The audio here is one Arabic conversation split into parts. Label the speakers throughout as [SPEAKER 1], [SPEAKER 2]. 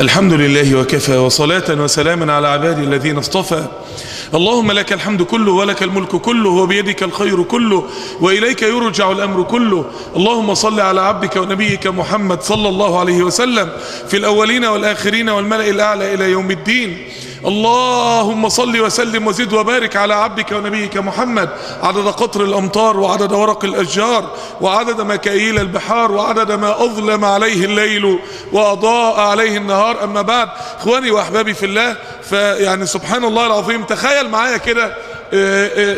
[SPEAKER 1] الحمد لله وكفى وصلاة وسلاما على عبادي الذين اصطفى. اللهم لك الحمد كله ولك الملك كله وبيدك الخير كله وإليك يرجع الأمر كله. اللهم صل على عبدك ونبيك محمد صلى الله عليه وسلم في الأولين والآخرين والملأ الأعلى إلى يوم الدين. اللهم صل وسلم وزد وبارك على عبدك ونبيك محمد. عدد قطر الأمطار وعدد ورق الأشجار وعدد مكاييل البحار وعدد ما أظلم عليه الليل وأضاء عليه النهار. أما بعد إخواني وأحبابي في الله فيعني سبحان الله العظيم تخيل معايا كده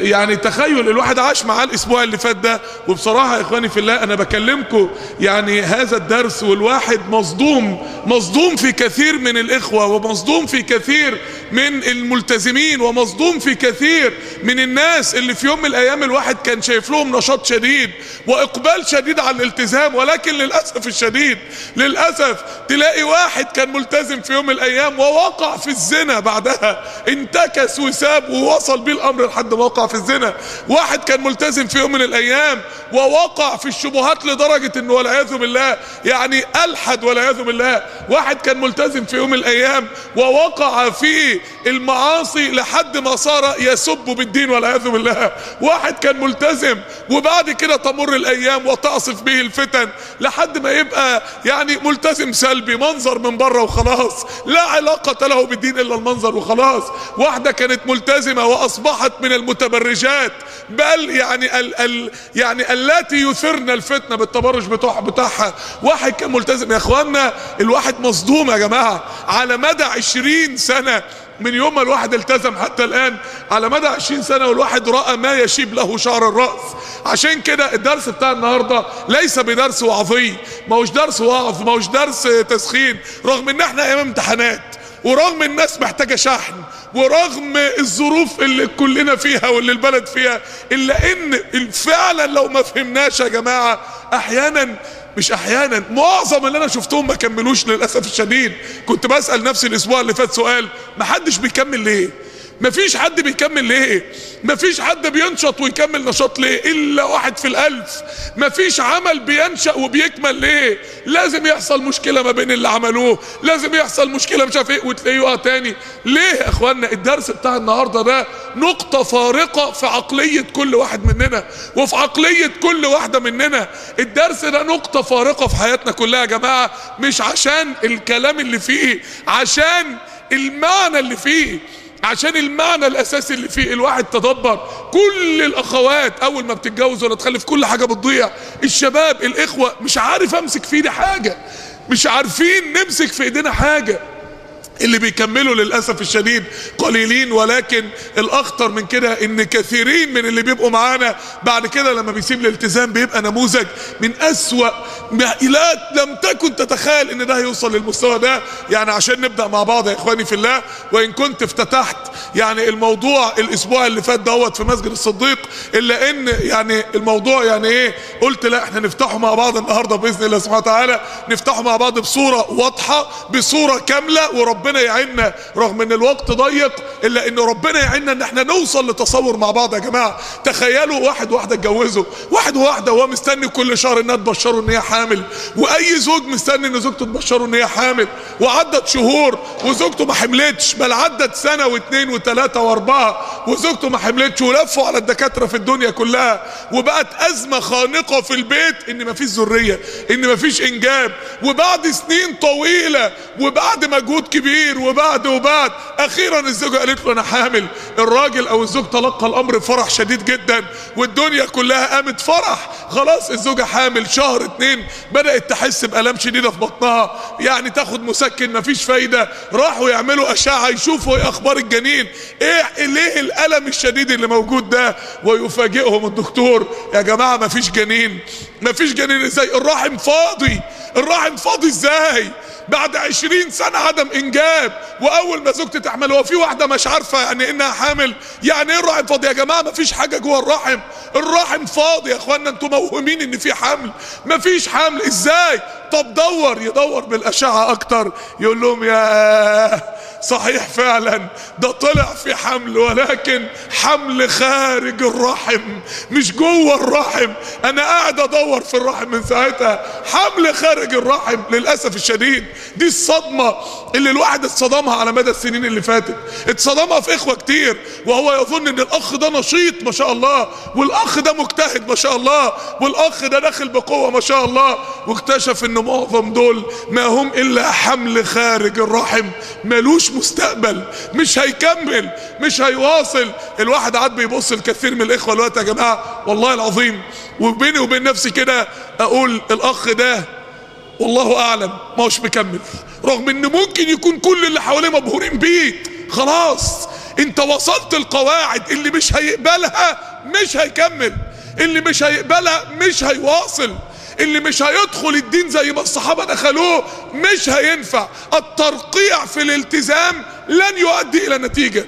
[SPEAKER 1] يعني تخيل الواحد عاش معاه الأسبوع اللي فات ده وبصراحة يا إخواني في الله أنا بكلمكم يعني هذا الدرس والواحد مصدوم مصدوم في كثير من الإخوة ومصدوم في كثير من الملتزمين ومصدوم في كثير من الناس اللي في يوم من الأيام الواحد كان شايف لهم نشاط شديد وإقبال شديد على الالتزام ولكن للأسف الشديد للأسف تلاقي واحد كان ملتزم في يوم من الأيام ووقع في الزنا بعدها انتكس وساب ووصل بيه الأمر لحد ما وقع في الزنا. واحد كان ملتزم في يوم من الأيام ووقع في الشبهات لدرجة إنه والعياذ بالله يعني ألحد والعياذ بالله. واحد كان ملتزم في يوم من الأيام ووقع في المعاصي لحد ما صار يسب بالدين والعياذ بالله. واحد كان ملتزم وبعد كده تمر الأيام وتعصف به الفتن لحد ما يبقى يعني ملتزم سلبي منظر من بره وخلاص. لا علاقة له بالدين إلا المنظر وخلاص. واحدة كانت ملتزمة وأصبحت من المتبرجات. بل يعني ال ال يعني التي يثرن الفتنة بالتبرج بتوع بتاعها. واحد كان ملتزم. يا اخوانا الواحد مصدوم يا جماعة. على مدى عشرين سنة من يوم ما الواحد التزم حتى الآن على مدى 20 سنة والواحد رأى ما يشيب له شعر الرأس. عشان كده الدرس بتاع النهارده ليس بدرس وعظي ما هوش درس وعظ ما هوش درس تسخين رغم إن إحنا أيام امتحانات ورغم الناس محتاجة شحن ورغم الظروف اللي كلنا فيها واللي البلد فيها إلا إن فعلا لو ما فهمناش يا جماعة أحيانا مش أحيانا. معظم اللي أنا شفتهم ما كملوش للأسف الشديد. كنت بسأل نفسي الأسبوع اللي فات سؤال ما حدش بيكمل ليه؟ مفيش حد بيكمل ليه؟ مفيش حد بينشط ويكمل نشاط ليه؟ إلا واحد في الألف. مفيش عمل بينشأ وبيكمل ليه؟ لازم يحصل مشكلة ما بين اللي عملوه. لازم يحصل مشكلة مش عارف إيه وتلاقيه يقع تاني. ليه يا اخوانا الدرس بتاع النهاردة ده نقطة فارقة في عقلية كل واحد مننا وفي عقلية كل واحدة مننا. الدرس ده نقطة فارقة في حياتنا كلها يا جماعة. مش عشان الكلام اللي فيه عشان المعنى اللي فيه. عشان المعنى الأساسي اللي فيه الواحد تدبر. كل الأخوات أول ما بتتجوز ولا تخلف كل حاجة بتضيع. الشباب الإخوة مش عارف أمسك في إيدي حاجة. مش عارفين نمسك في إيدينا حاجة. اللي بيكملوا للأسف الشديد قليلين ولكن الأخطر من كده إن كثيرين من اللي بيبقوا معانا بعد كده لما بيسيب الالتزام بيبقى نموذج من أسوأ لا لم تكن تتخيل إن ده هيوصل للمستوى ده. يعني عشان نبدأ مع بعض يا إخواني في الله وإن كنت افتتحت يعني الموضوع الأسبوع اللي فات دوت في مسجد الصديق إلا إن يعني الموضوع يعني إيه قلت لا إحنا نفتحه مع بعض النهارده بإذن الله سبحانه وتعالى نفتحه مع بعض بصورة واضحة بصورة كاملة وربنا ربنا يعيننا رغم إن الوقت ضيق إلا إن ربنا يعيننا إن إحنا نوصل لتصور مع بعض يا جماعة. تخيلوا واحد واحدة اتجوزوا واحد وواحدة وهو مستني كل شهر انها تبشره إن هي حامل وأي زوج مستني إن زوجته تبشره إن هي حامل وعدت شهور وزوجته ما حملتش بل عدت سنة واثنين وثلاثه وأربعة وزوجته ما حملتش ولفوا على الدكاترة في الدنيا كلها وبقت أزمة خانقة في البيت إن ما فيش ذرية إن ما فيش إنجاب وبعد سنين طويلة وبعد مجهود كبير كتير وبعد وبعد. أخيرا الزوجة قالت له أنا حامل. الراجل أو الزوج تلقى الأمر بفرح شديد جدا. والدنيا كلها قامت فرح. خلاص الزوجة حامل شهر اتنين. بدأت تحس بالام شديدة في بطنها. يعني تاخد مسكن مفيش فايدة. راحوا يعملوا أشعة يشوفوا إيه أخبار الجنين. إيه ليه الألم الشديد اللي موجود ده؟ ويفاجئهم الدكتور. يا جماعة مفيش جنين. مفيش جنين إزاي؟ الرحم فاضي. الرحم فاضي إزاي؟ بعد عشرين سنة عدم إنجاب. وأول ما زوجتي تحمل هو في واحدة مش عارفة يعني إنها حامل. يعني إيه الرحم فاضي يا جماعة مفيش حاجة جوه الرحم. الرحم فاضي يا اخوانا أنتوا موهومين إن في حمل. مفيش حمل. إزاي؟ طب دور يدور بالأشعة أكتر. يقول لهم يا صحيح فعلا ده طلع في حمل ولكن حمل خارج الرحم مش جوه الرحم. أنا قاعد أدور في الرحم من ساعتها. حمل خارج الرحم للأسف الشديد. دي الصدمة اللي الواحد اتصدمها على مدى السنين اللي فاتت. اتصدمها في إخوة كتير وهو يظن إن الأخ ده نشيط ما شاء الله والأخ ده مجتهد ما شاء الله والأخ ده داخل بقوة ما شاء الله. واكتشف إن معظم دول ما هم إلا حمل خارج الرحم. ملوش مستقبل مش هيكمل مش هيواصل. الواحد قعد بيبص الكثير من الإخوة الوقت يا جماعة والله العظيم. وبيني وبين نفسي كده أقول الأخ ده والله أعلم ما هوش مكمل. رغم إن ممكن يكون كل اللي حواليه مبهورين بيه. خلاص أنت وصلت القواعد اللي مش هيقبلها مش هيكمل. اللي مش هيقبلها مش هيواصل. اللي مش هيدخل الدين زي ما الصحابة دخلوه مش هينفع. الترقيع في الالتزام لن يؤدي إلى نتيجة.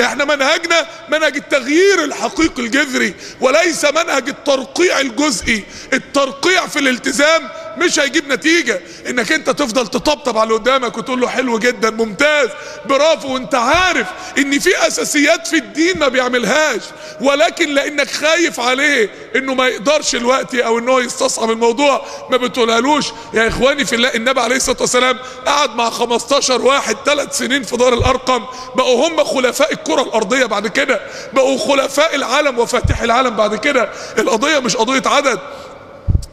[SPEAKER 1] إحنا منهجنا منهج التغيير الحقيقي الجذري وليس منهج الترقيع الجزئي. الترقيع في الالتزام مش هيجيب نتيجة. إنك أنت تفضل تطبطب على اللي قدامك وتقول له حلو جدا ممتاز برافو وأنت عارف إن في أساسيات في الدين ما بيعملهاش. ولكن لإنك خايف عليه إنه ما يقدرش الوقت أو إنه يستصعب الموضوع ما بتقولهالوش. يا إخواني في الله النبي عليه الصلاة والسلام قعد مع 15 واحد ثلاث سنين في دار الأرقم. بقوا هم خلفاء الكرة الأرضية بعد كده. بقوا خلفاء العالم وفاتح العالم بعد كده. القضية مش قضية عدد.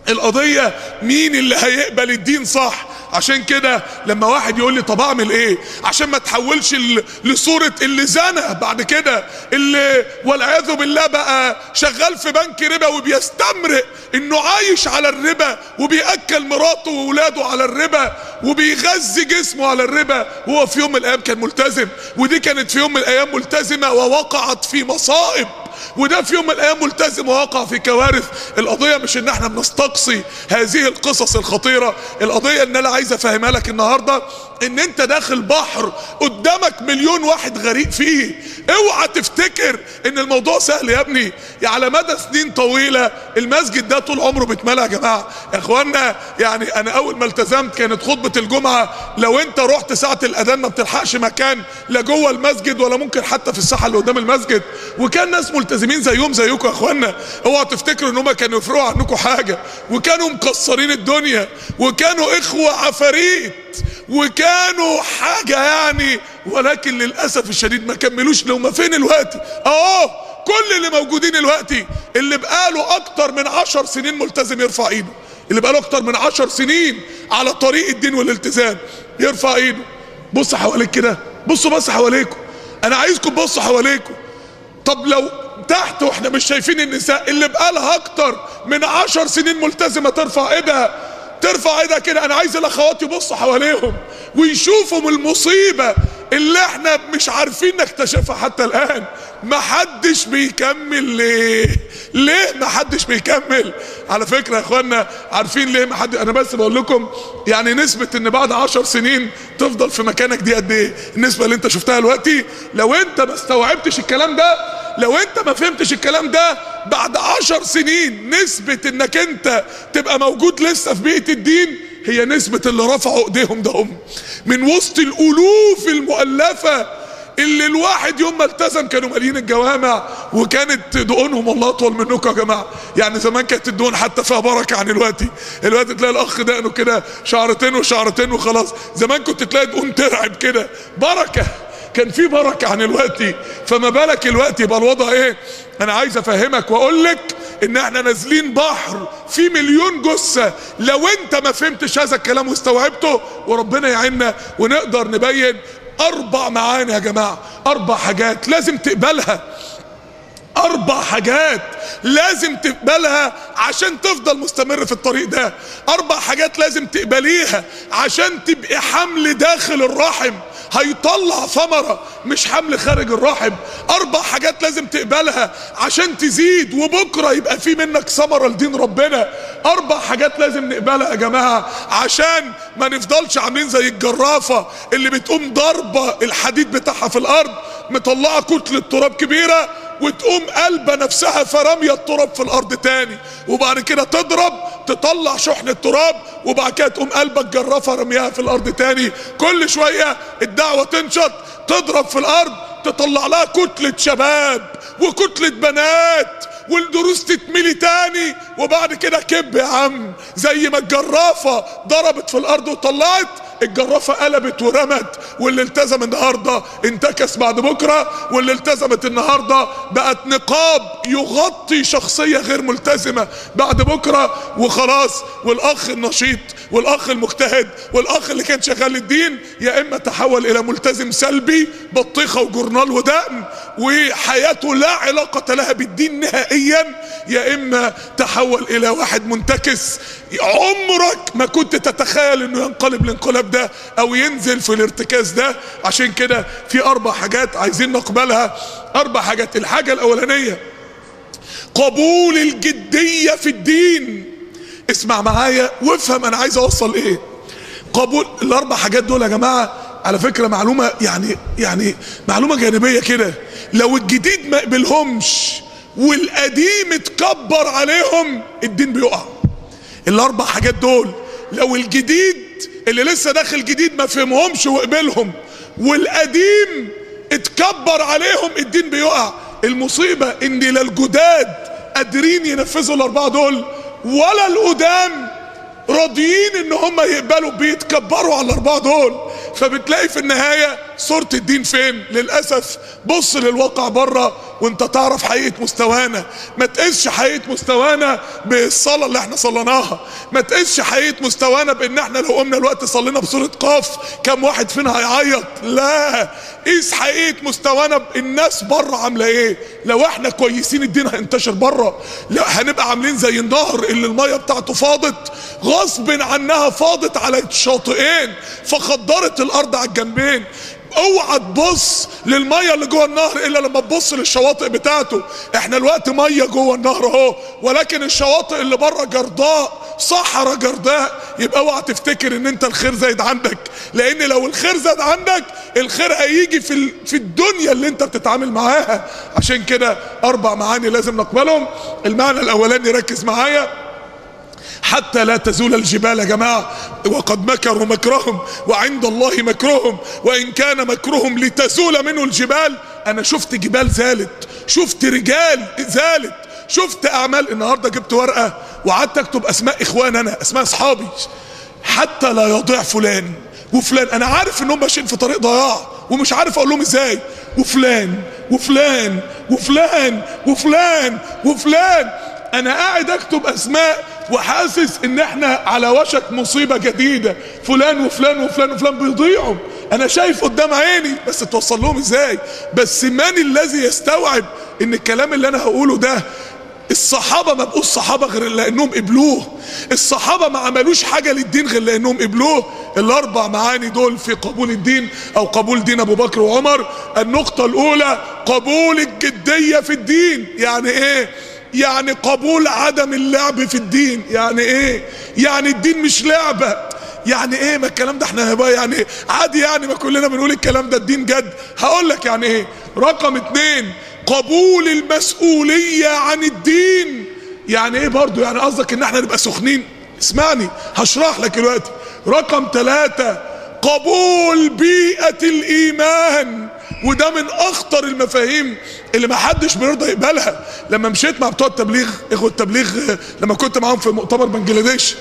[SPEAKER 1] القضية مين اللي هيقبل الدين صح؟ عشان كده لما واحد يقول لي طب أعمل إيه؟ عشان ما تحولش لصورة اللي زنى بعد كده اللي والعياذ بالله بقى شغال في بنك ربا وبيستمرئ إنه عايش على الربا وبيأكل مراته وولاده على الربا وبيغذي جسمه على الربا. وهو في يوم من الأيام كان ملتزم ودي كانت في يوم من الأيام ملتزمة ووقعت في مصائب. وده في يوم من الأيام ملتزم ووقع في كوارث. القضية مش إن إحنا بنستقصي هذه القصص الخطيرة القضية إن أنا عايز أفهمها لك النهارده. إن أنت داخل بحر قدامك مليون واحد غريق فيه. اوعى تفتكر إن الموضوع سهل يا ابني. يعني على مدى سنين طويلة المسجد ده طول عمره بيتملى يا جماعة. يا إخوانا يعني أنا أول ما التزمت كانت خطبة الجمعة. لو أنت رحت ساعة الأذان ما بتلحقش مكان لا جوه المسجد ولا ممكن حتى في الساحة اللي قدام المسجد. وكان ناس ملتزمين زيهم زيكم يا إخوانا. اوعى تفتكروا إن هم كانوا يفرقوا عنكم حاجة. وكانوا مكسرين الدنيا. وكانوا إخوة عفاريت. وكانوا حاجة يعني ولكن للأسف الشديد ما كملوش لو ما فين الوقت. أهو كل اللي موجودين الوقت اللي بقاله أكتر من عشر سنين ملتزم يرفع إيده. اللي بقاله أكتر من عشر سنين على طريق الدين والالتزام يرفع إيده. بص حواليك كده بصوا بس حواليكم أنا عايزكم تبصوا حواليكم طب لو تحت وإحنا مش شايفين النساء اللي بقالها أكتر من عشر سنين ملتزمة ترفع إيدها ترفع ايدها كده. أنا عايز الاخوات يبصوا حواليهم ويشوفوا من المصيبة اللي إحنا مش عارفين نكتشفها حتى الآن. محدش بيكمل ليه؟ ليه محدش بيكمل؟ على فكرة يا إخوانا عارفين ليه محد أنا بس بقول لكم يعني نسبة إن بعد عشر سنين تفضل في مكانك دي قد إيه؟ النسبة اللي أنت شفتها دلوقتي لو أنت ما استوعبتش الكلام ده لو انت ما فهمتش الكلام ده بعد عشر سنين نسبة انك انت تبقى موجود لسه في بيئة الدين هي نسبة اللي رفعوا ايديهم ده هم من وسط الألوف المؤلفة اللي الواحد يوم ما التزم كانوا مالين الجوامع وكانت دقونهم والله أطول منكم يا جماعة. يعني زمان كانت الدقون حتى فيها بركة عن الوقت الوقت تلاقي الأخ دقنه كده شعرتين وشعرتين وخلاص. زمان كنت تلاقي دقون ترعب كده. بركة. كان في بركة عن الوقت فما بالك الوقت يبقى الوضع إيه؟ أنا عايز افهمك واقول لك ان إحنا نازلين بحر في مليون جثة. لو انت ما فهمتش هذا الكلام واستوعبته وربنا يعيننا ونقدر نبين أربع معاني يا جماعة. أربع حاجات لازم تقبلها. أربع حاجات لازم تقبلها عشان تفضل مستمر في الطريق ده. أربع حاجات لازم تقبليها عشان تبقي حمل داخل الرحم. هيطلع ثمرة مش حمل خارج الرحم. أربع حاجات لازم تقبلها عشان تزيد وبكرة يبقى في منك ثمرة لدين ربنا. أربع حاجات لازم نقبلها يا جماعة عشان ما نفضلش عاملين زي الجرافة اللي بتقوم ضربة الحديد بتاعها في الأرض مطلعة كتلة تراب كبيرة وتقوم قلبة نفسها فرمية التراب في الأرض تاني وبعد كده تضرب تطلع شحنة تراب وبعد كده تقوم قلبك جرافة رميها في الأرض تاني. كل شوية الدعوة تنشط تضرب في الأرض تطلع لها كتلة شباب وكتلة بنات والدروس تتملي تاني. وبعد كده كب يا عم زي ما الجرافة ضربت في الأرض وطلعت الجرافة قلبت ورمت واللي التزم النهاردة انتكس بعد بكرة واللي التزمت النهاردة بقت نقاب يغطي شخصية غير ملتزمة بعد بكرة وخلاص والأخ النشيط والأخ المجتهد والأخ اللي كان شغال الدين يا إما تحول إلى ملتزم سلبي بطيخة وجورنال ودقن وحياته لا علاقة لها بالدين نهائيا يا إما تحول إلى واحد منتكس. عمرك ما كنت تتخيل إنه ينقلب الانقلاب ده أو ينزل في الارتكاز ده. عشان كده في أربع حاجات عايزين نقبلها. أربع حاجات. الحاجة الأولانية قبول الجدية في الدين. اسمع معايا وافهم أنا عايز أوصل إيه. قبول الأربع حاجات دول يا جماعة على فكرة معلومة يعني يعني معلومة جانبية كده. لو الجديد ما قبلهمش والقديم اتكبر عليهم الدين بيقع. الأربع حاجات دول لو الجديد اللي لسه داخل جديد ما فهمهمش وقبلهم والقديم اتكبر عليهم الدين بيقع. المصيبة إن لا الجداد قادرين ينفذوا الأربعة دول ولا القدام راضيين إن هم يقبلوا بيتكبروا على الأربعة دول. فبتلاقي في النهاية صورة الدين فين؟ للأسف بص للواقع بره وانت تعرف حقيقة مستوانا. ما تقيسش حقيقة مستوانا بالصلاة اللي إحنا صليناها. ما تقيسش حقيقة مستوانا بان إحنا لو قمنا الوقت صلينا بصورة قاف كم واحد فينا هيعيط. لا. قيس حقيقة مستوانا الناس بره عاملة إيه؟ لو إحنا كويسين الدين هينتشر بره. لا هنبقى عاملين زي النهر اللي المية بتاعته فاضت. غصب عنها فاضت على الشاطئين فخدرت الأرض على الجنبين. اوعى تبص للمية اللي جوه النهر إلا لما تبص للشواطئ بتاعته. إحنا الوقت مية جوه النهر أهو ولكن الشواطئ اللي بره جرداء صحراء جرداء. يبقى اوعى تفتكر إن أنت الخير زايد عندك. لأن لو الخير زاد عندك الخير هيجي في. في الدنيا اللي أنت بتتعامل معاها. عشان كده أربع معاني لازم نقبلهم. المعنى الأولاني ركز معايا. حتى لا تزول الجبال يا جماعة. وقد مكروا مكرهم وعند الله مكرهم وإن كان مكرهم لتزول منه الجبال. أنا شفت جبال زالت شفت رجال زالت شفت أعمال. النهاردة جبت ورقة وقعدت أكتب أسماء إخوان أنا أسماء أصحابي. حتى لا يضيع فلان وفلان. أنا عارف إنهم ماشيين في طريق ضياع ومش عارف أقول لهم إزاي. وفلان وفلان وفلان وفلان وفلان. أنا قاعد أكتب أسماء وحاسس إن إحنا على وشك مصيبة جديدة. فلان وفلان وفلان وفلان بيضيعوا. أنا شايف قدام عيني بس توصل لهم إزاي؟ بس من الذي يستوعب إن الكلام اللي أنا هقوله ده الصحابة ما بقوش صحابة غير لأنهم قبلوه. الصحابة ما عملوش حاجة للدين غير لأنهم قبلوه. الأربع معاني دول في قبول الدين أو قبول دين أبو بكر وعمر. النقطة الأولى قبول الجدية في الدين. يعني إيه؟ يعني قبول عدم اللعب في الدين. يعني إيه؟ يعني الدين مش لعبة. يعني إيه؟ ما الكلام ده إحنا هبقى يعني إيه؟ عادي يعني ما كلنا بنقول الكلام ده الدين جد. هقول لك يعني إيه؟ رقم اتنين قبول المسؤولية عن الدين. يعني إيه برضو؟ يعني قصدك إن إحنا نبقى سخنين؟ اسمعني هشرح لك دلوقتي. رقم ثلاثة قبول بيئة الإيمان. وده من أخطر المفاهيم اللي ما حدش بيرضى يقبلها. لما مشيت مع بتوع التبليغ إخوة التبليغ لما كنت معاهم في مؤتمر بنجلاديش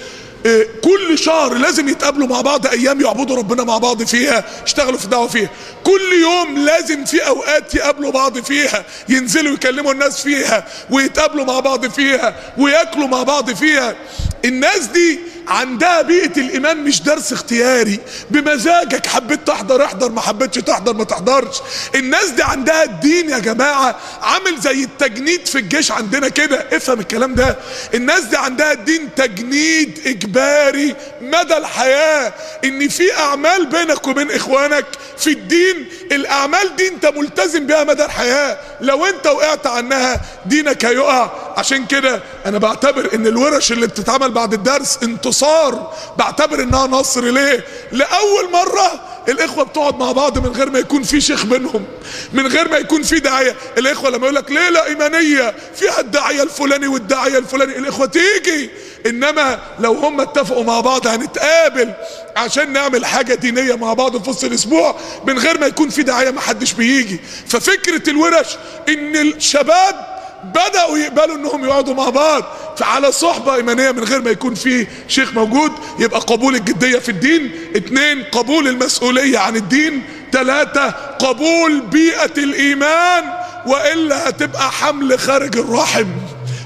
[SPEAKER 1] كل شهر لازم يتقابلوا مع بعض أيام يعبدوا ربنا مع بعض فيها يشتغلوا في الدعوه فيها. كل يوم لازم في أوقات يقابلوا بعض فيها ينزلوا يكلموا الناس فيها ويتقابلوا مع بعض فيها وياكلوا مع بعض فيها. الناس دي عندها بيئة الإيمان مش درس اختياري. بمزاجك حبيت تحضر احضر ما حبيتش تحضر ما تحضرش. الناس دي عندها الدين يا جماعة. عامل زي التجنيد في الجيش عندنا كده. افهم الكلام ده. الناس دي عندها الدين تجنيد إجباري مدى الحياة. إن في أعمال بينك وبين إخوانك في الدين الأعمال دي أنت ملتزم بها مدى الحياة. لو أنت وقعت عنها دينك هيقع. عشان كده أنا بعتبر إن الورش اللي بتتعمل بعد الدرس انتصار. بعتبر إنها نصر ليه؟ لأول مرة الإخوة بتقعد مع بعض من غير ما يكون في شيخ بينهم من غير ما يكون في داعية. الإخوة لما يقول لك ليلة إيمانية فيها الداعية الفلاني والداعية الفلاني. الإخوة تيجي إنما لو هم اتفقوا مع بعض هنتقابل عشان نعمل حاجة دينية مع بعض في وسط الأسبوع من غير ما يكون في داعية ما حدش بيجي. ففكرة الورش إن الشباب بدأوا يقبلوا إنهم يقعدوا مع بعض على صحبة إيمانية من غير ما يكون في شيخ موجود يبقى قبول الجدية في الدين اتنين قبول المسؤولية عن الدين تلاتة قبول بيئة الإيمان وإلا هتبقى حمل خارج الرحم.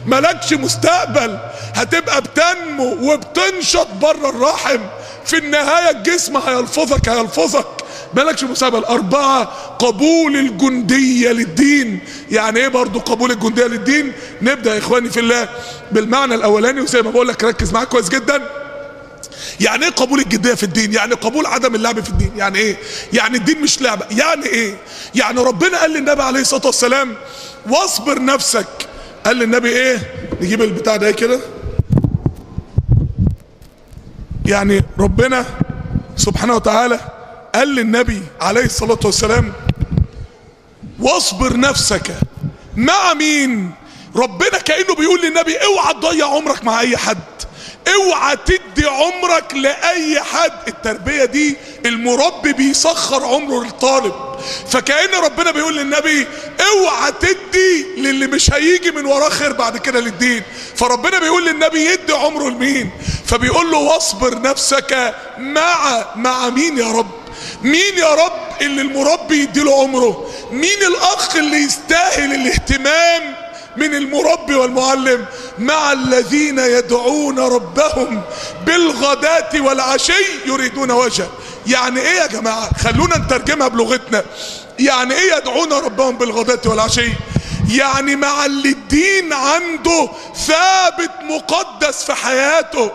[SPEAKER 1] ملكش مستقبل هتبقى بتنمو وبتنشط بره الرحم. في النهاية الجسم هيلفظك هيلفظك. مالكش مستقبل أربعة قبول الجندية للدين. يعني إيه برضو قبول الجندية للدين؟ نبدأ يا إخواني في الله بالمعنى الأولاني وزي ما بقول لك ركز معاك كويس جدا. يعني إيه قبول الجديه في الدين؟ يعني قبول عدم اللعب في الدين. يعني إيه؟ يعني الدين مش لعبه يعني إيه؟ يعني ربنا قال للنبي عليه الصلاة والسلام واصبر نفسك. قال للنبي إيه؟ نجيب البتاع ده كده؟ يعني ربنا سبحانه وتعالى قال للنبي عليه الصلاة والسلام واصبر نفسك. مع مين؟ ربنا كأنه بيقول للنبي اوعى تضيع عمرك مع أي حد اوعى تدي عمرك لأي حد. التربية دي المربي بيسخر عمره للطالب. فكأن ربنا بيقول للنبي اوعى تدي للي مش هيجي من وراه خير بعد كده للدين. فربنا بيقول للنبي يدي عمره لمين؟ فبيقول له واصبر نفسك مع مع مين يا رب؟ مين يا رب اللي المربي يديله عمره؟ مين الأخ اللي يستاهل الاهتمام من المربي والمعلم؟ مع الذين يدعون ربهم بالغداة والعشي يريدون وجهه. يعني إيه يا جماعة؟ خلونا نترجمها بلغتنا. يعني إيه يدعون ربهم بالغداة والعشي؟ يعني مع اللي الدين عنده ثابت مقدس في حياته.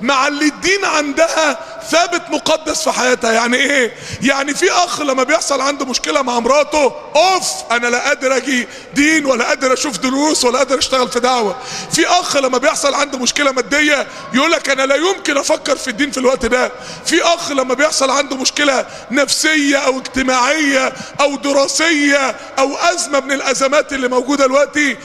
[SPEAKER 1] مع اللي الدين عندها ثابت مقدس في حياتها. يعني إيه؟ يعني في أخ لما بيحصل عنده مشكلة مع مراته أوف! أنا لا قادر أجي دين ولا قادر أشوف دروس ولا قادر أشتغل في دعوة. في أخ لما بيحصل عنده مشكلة مادية يقول لك أنا لا يمكن أفكر في الدين في الوقت ده. في أخ لما بيحصل عنده مشكلة نفسية أو اجتماعية أو دراسية أو أزمة من الأزمات اللي موجودة دلوقتي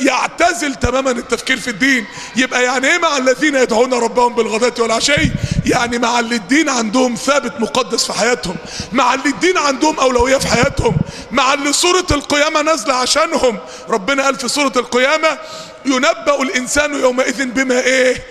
[SPEAKER 1] يعتزل تماما التفكير في الدين. يبقى يعني إيه مع الذين يدعون ربهم بالغداة والعشي يعني مع اللي الدين عندهم ثابت مقدس في حياتهم مع اللي الدين عندهم أولوية في حياتهم مع اللي سورة القيامة نازلة عشانهم. ربنا قال في سورة القيامة ينبأ الإنسان يومئذ بما إيه؟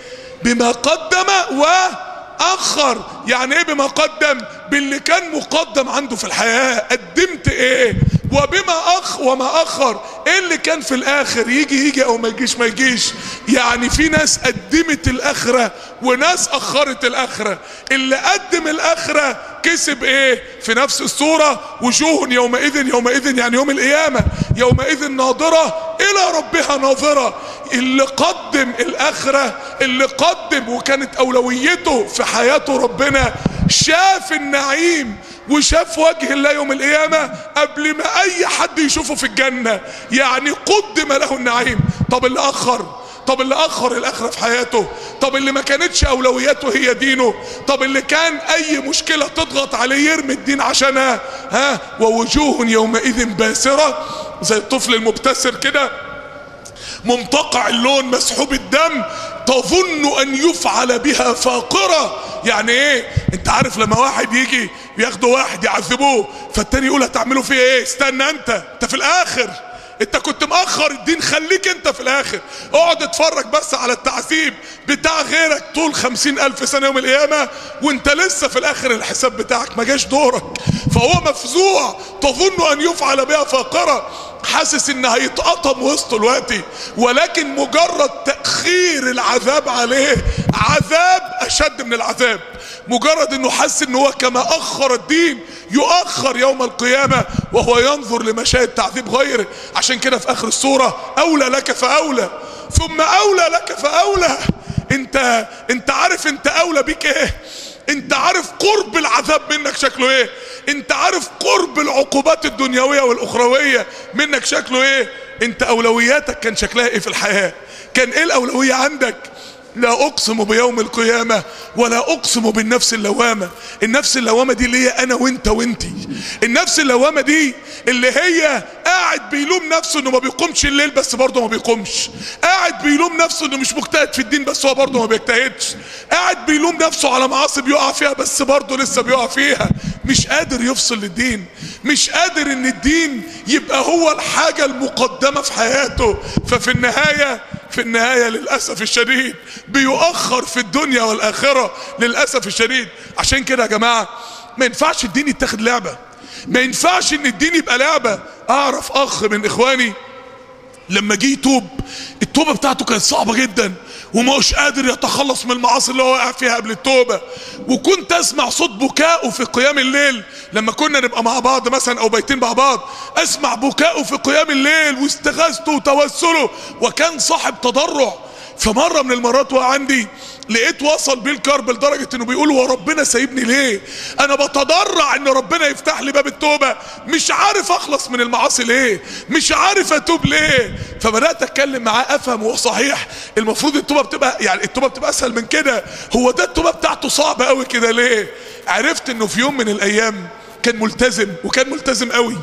[SPEAKER 1] بما قدم وأخر. يعني إيه بما قدم؟ باللي كان مقدم عنده في الحياة. قدمت إيه؟ وبما اخ وما أخر. إيه اللي كان في الآخر؟ يجي يجي أو ما يجيش ما يجيش. يعني في ناس قدمت الآخرة وناس أخرت الآخرة. اللي قدم الآخرة كسب إيه؟ في نفس الصورة. وجوه يومئذ يومئذ يعني يوم القيامة يومئذ ناظرة إلى ربها ناظرة. اللي قدم الآخرة اللي قدم وكانت أولويته في حياته ربنا شاف النعيم وشاف وجه الله يوم القيامة قبل ما أي حد يشوفه في الجنة. يعني قدم له النعيم. طب اللي اخر طب اللي اخر الآخرة في حياته؟ طب اللي ما كانتش أولوياته هي دينه؟ طب اللي كان أي مشكلة تضغط عليه يرمي الدين عشانها؟ ها؟ ووجوه يومئذ باسرة. زي الطفل المبتسر كده. ممتقع اللون مسحوب الدم. تظن أن يفعل بها فاقرة. يعني إيه؟ أنت عارف لما واحد يجي بياخدوا واحد يعذبوه فالتاني يقول هتعملوا فيه إيه؟ استنى أنت أنت في الآخر. انت كنت مأخر الدين خليك انت في الآخر. اقعد اتفرج بس على التعذيب بتاع غيرك طول خمسين ألف سنة يوم القيامة وانت لسه في الآخر الحساب بتاعك ما جاش دورك. فهو مفزوع تظن أن يفعل بها فاقرة حاسس إن هيتقطم وسطه دلوقتي. ولكن مجرد تأخير العذاب عليه عذاب أشد من العذاب. مجرد إنه حس ان هو كما أخر الدين يؤخر يوم القيامة وهو ينظر لمشاهد تعذيب غيره. عشان كده في آخر السورة أولى لك فأولى ثم أولى لك فأولى. أنت أنت عارف أنت أولى بيك إيه؟ أنت عارف قرب العذاب منك شكله إيه؟ أنت عارف قرب العقوبات الدنيوية والأخروية منك شكله إيه؟ أنت أولوياتك كان شكلها إيه في الحياة؟ كان إيه الأولوية عندك؟ لا أقسم بيوم القيامة ولا أقسم بالنفس اللوامة. النفس اللوامة دي اللي هي أنا وأنت وانتي النفس اللوامة دي اللي هي قاعد بيلوم نفسه إنه ما بيقومش الليل بس برضه ما بيقومش. قاعد بيلوم نفسه إنه مش مجتهد في الدين بس هو برضه ما بيجتهدش. قاعد بيلوم نفسه على معاصي بيقع فيها بس برضه لسه بيقع فيها. مش قادر يفصل للدين. مش قادر إن الدين يبقى هو الحاجة المقدمة في حياته. ففي النهاية في النهاية للأسف الشديد بيؤخر في الدنيا والآخرة للأسف الشديد. عشان كده يا جماعة ما ينفعش الدين يتاخد لعبة. ما ينفعش إن الدين يبقى لعبة. أعرف أخ من إخواني لما جه يتوب التوبة بتاعته كانت صعبة جدا. ومش قادر يتخلص من المعاصي اللي هو واقع فيها قبل التوبة. وكنت أسمع صوت بكائه في قيام الليل. لما كنا نبقى مع بعض مثلا أو بيتين مع بعض أسمع بكائه في قيام الليل واستغاثته وتوسله. وكان صاحب تضرع. فمرة من المرات وقع عندي لقيت وصل بيه الكرب لدرجة إنه بيقول هو ربنا سايبني ليه؟ أنا بتضرع إن ربنا يفتح لي باب التوبة. مش عارف أخلص من المعاصي ليه؟ مش عارف أتوب ليه؟ فبدأت أتكلم معاه افهم هو صحيح المفروض التوبة بتبقى يعني التوبة بتبقى أسهل من كده. هو ده التوبة بتاعته صعبة قوي كده ليه؟ عرفت إنه في يوم من الأيام كان ملتزم وكان ملتزم قوي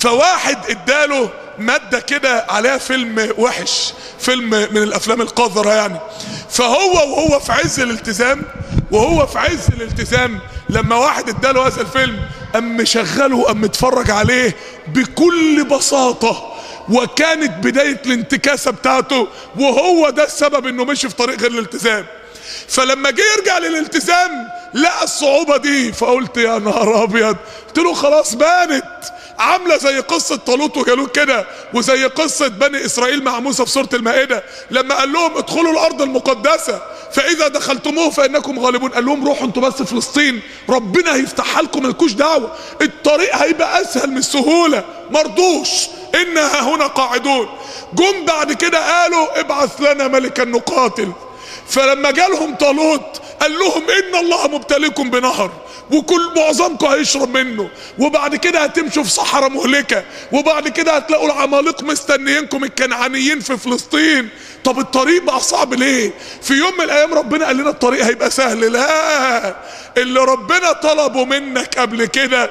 [SPEAKER 1] فواحد اداله مادة كده عليها فيلم وحش فيلم من الأفلام القذرة يعني. فهو وهو في عز الالتزام وهو في عز الالتزام لما واحد اداله هذا الفيلم قام مشغله وقام متفرج عليه بكل بساطة. وكانت بداية الانتكاسة بتاعته وهو ده السبب إنه مشي في طريق غير الالتزام. فلما جه يرجع للالتزام لقى الصعوبة دي فقلت يا نهار أبيض قلت له خلاص بانت. عاملة زي قصة طالوت وجالوت كده وزي قصة بني إسرائيل مع موسى في سورة المائدة. لما قال لهم ادخلوا الأرض المقدسة فإذا دخلتموه فإنكم غالبون. قال لهم روحوا أنتوا بس فلسطين ربنا هيفتحها لكم مالكوش دعوة. الطريق هيبقى أسهل من السهولة. مرضوش. إنها هنا قاعدون. جم بعد كده قالوا ابعث لنا ملكا نقاتل. فلما جالهم طالوت قال لهم إن الله مبتليكم بنهر. وكل معظمكم هيشرب منه. وبعد كده هتمشوا في صحراء مهلكة. وبعد كده هتلاقوا العمالقة مستنيينكم الكنعانيين في فلسطين. طب الطريق بقى صعب ليه؟ في يوم من الأيام ربنا قال لنا الطريق هيبقى سهل. لا اللي ربنا طلبه منك قبل كده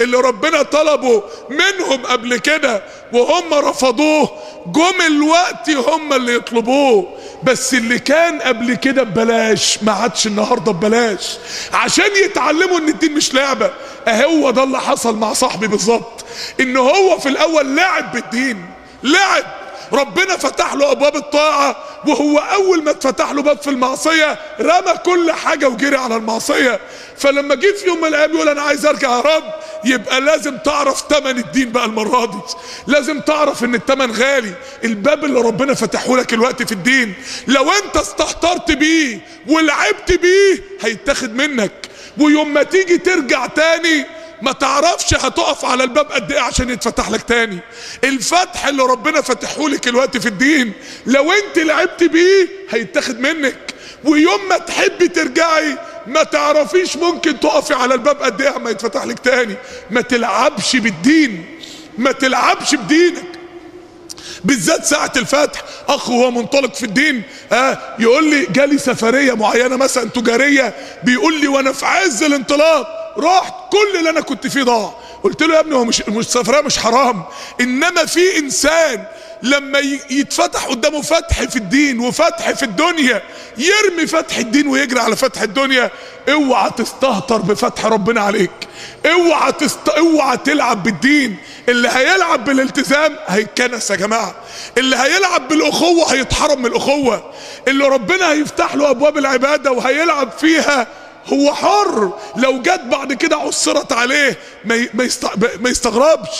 [SPEAKER 1] اللي ربنا طلبه منهم قبل كده وهم رفضوه جم الوقت هم اللي يطلبوه. بس اللي كان قبل كده ببلاش ما عادش النهارده ببلاش. عشان يتعلموا إن الدين مش لعبة. أهو ده اللي حصل مع صاحبي بالظبط. إن هو في الأول لعب بالدين لعب. ربنا فتح له أبواب الطاعة وهو أول ما اتفتح له باب في المعصية رمى كل حاجة وجري على المعصية. فلما جه في يوم من الأيام يقول أنا عايز أرجع يا رب يبقى لازم تعرف تمن الدين بقى المرة دي. لازم تعرف إن التمن غالي. الباب اللي ربنا فتحه لك الوقت في الدين لو أنت استهترت بيه ولعبت بيه هيتاخد منك. ويوم ما تيجي ترجع تاني ما تعرفش هتقف على الباب قد إيه عشان يتفتح لك تاني. الفتح اللي ربنا فتحه لك الوقت في الدين لو أنت لعبت بيه هيتاخد منك. ويوم ما تحبي ترجعي ما تعرفيش ممكن تقفي على الباب قد إيه ما يتفتح لك تاني. ما تلعبش بالدين ما تلعبش بدينك. بالذات ساعة الفتح أخ وهو منطلق في الدين آه يقول لي جالي سفرية معينة مثلا تجارية بيقول لي وأنا في عز الانطلاق. رحت كل اللي أنا كنت فيه ضاع. قلت له يا ابني هو مش سفرية مش حرام إنما في إنسان لما يتفتح قدامه فتح في الدين وفتح في الدنيا يرمي فتح الدين ويجري على فتح الدنيا اوعى تستهتر بفتح ربنا عليك. اوعى تست... اوعى تلعب بالدين. اللي هيلعب بالالتزام هيتكنس يا جماعة. اللي هيلعب بالأخوة هيتحرم من الأخوة. اللي ربنا هيفتح له أبواب العبادة وهيلعب فيها هو حر. لو جت بعد كده عثرت عليه ما ما يستغربش.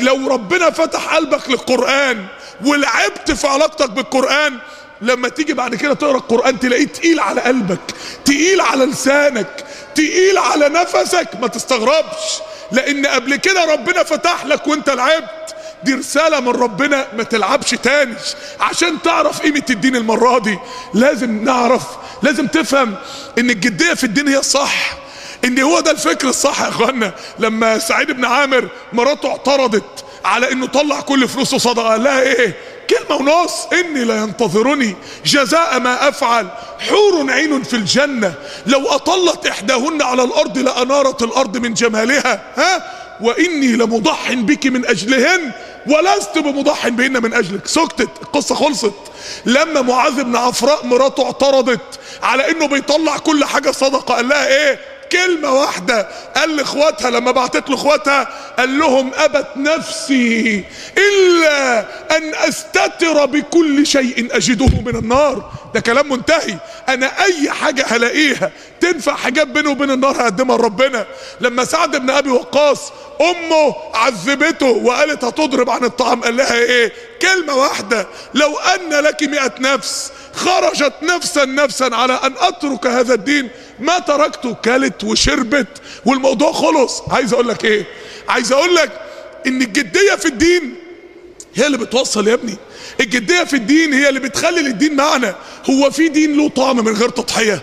[SPEAKER 1] لو ربنا فتح قلبك للقرآن ولعبت في علاقتك بالقرآن لما تيجي بعد كده تقرأ القرآن تلاقيه تقيل على قلبك تقيل على لسانك تقيل على نفسك. ما تستغربش. لأن قبل كده ربنا فتح لك وأنت لعبت. دي رسالة من ربنا ما تلعبش تاني. عشان تعرف قيمة الدين المرة دي لازم نعرف لازم تفهم إن الجدية في الدين هي الصح إن هو ده الفكر الصح يا إخوانا. لما سعيد بن عامر مراته اعترضت على إنه طلع كل فلوسه صدقة قال لها إيه؟ كلمة ونص. إني لا ينتظرني جزاء ما أفعل. حور عين في الجنة. لو أطلت إحداهن على الأرض لأنارت الأرض من جمالها. ها؟ وإني لمضح بك من أجلهن ولست بمضح بهن من أجلك. سكتت. القصة خلصت. لما معاذ بن عفراء مراته اعترضت على إنه بيطلع كل حاجة صدقة قال لها إيه؟ كلمة واحدة قال لإخواتها لما بعتت له إخواتها قال لهم أبت نفسي إلا أن أستتر بكل شيء أجده من النار. ده كلام منتهي. أنا أي حاجة هلاقيها تنفع حجاب بينه وبين النار هقدمها لربنا. لما سعد بن أبي وقاص أمه عذبته وقالت هتضرب عن الطعام؟ قال لها إيه؟ كلمة واحدة لو أن لك مئة نفس خرجت نفسا نفسا على أن أترك هذا الدين. ما تركته كلت وشربت والموضوع خلص. عايز أقول لك إيه؟ عايز أقول لك إن الجدية في الدين هي اللي بتوصل يا ابني. الجدية في الدين هي اللي بتخلي للدين معنى. هو في دين له طعم من غير تضحية.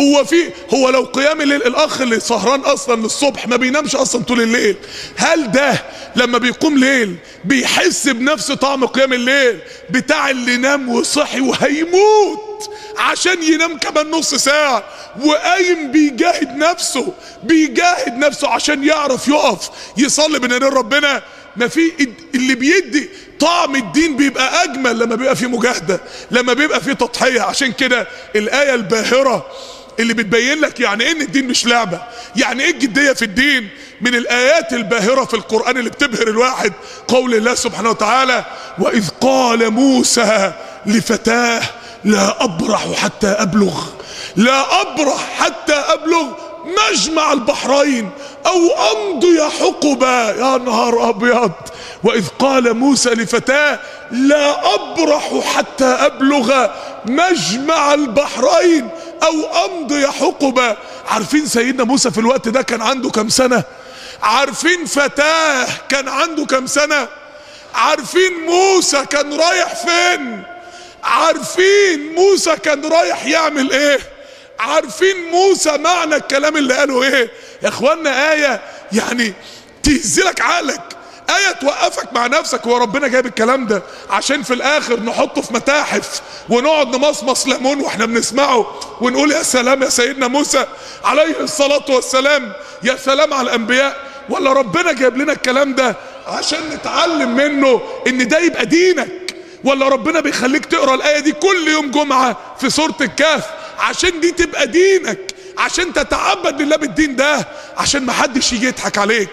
[SPEAKER 1] هو في هو لو قيام الليل الأخ اللي سهران أصلا للصبح ما بينامش أصلا طول الليل. هل ده لما بيقوم ليل بيحس بنفس طعم قيام الليل؟ بتاع اللي نام وصحي وهيموت عشان ينام كمان نص ساعة. وقايم بيجاهد نفسه بيجاهد نفسه عشان يعرف يقف يصلي بين ربنا. ما في اللي بيدي طعم الدين بيبقى أجمل لما بيبقى فيه مجاهدة لما بيبقى فيه تضحية. عشان كده الآية الباهرة اللي بتبين لك يعني إيه إن الدين مش لعبة. يعني إيه الجدية في الدين؟ من الآيات الباهرة في القرآن اللي بتبهر الواحد. قول الله سبحانه وتعالى وإذ قال موسى لفتاه لا أبرح حتى أبلغ لا أبرح حتى أبلغ مجمع البحرين أو أمضي حقبا يا نهار أبيض. وإذ قال موسى لفتاه لا أبرح حتى أبلغ مجمع البحرين أو امضي حقبا عارفين سيدنا موسى في الوقت ده كان عنده كم سنة؟ عارفين فتاة كان عنده كم سنة؟ عارفين موسى كان رايح فين؟ عارفين موسى كان رايح يعمل إيه؟ عارفين موسى معنى الكلام اللي قاله إيه؟ يا اخوانا آية يعني تهزلك عقلك. آية توقفك مع نفسك هو ربنا جايب الكلام ده عشان في الآخر نحطه في متاحف ونقعد نمصمص ليمون وإحنا بنسمعه ونقول يا سلام يا سيدنا موسى عليه الصلاة والسلام يا سلام على الأنبياء. ولا ربنا جايب لنا الكلام ده عشان نتعلم منه إن ده يبقى دينك؟ ولا ربنا بيخليك تقرأ الآية دي كل يوم جمعة في سورة الكهف عشان دي تبقى دينك؟ عشان تتعبد لله بالدين ده عشان محدش يجي يضحك عليك.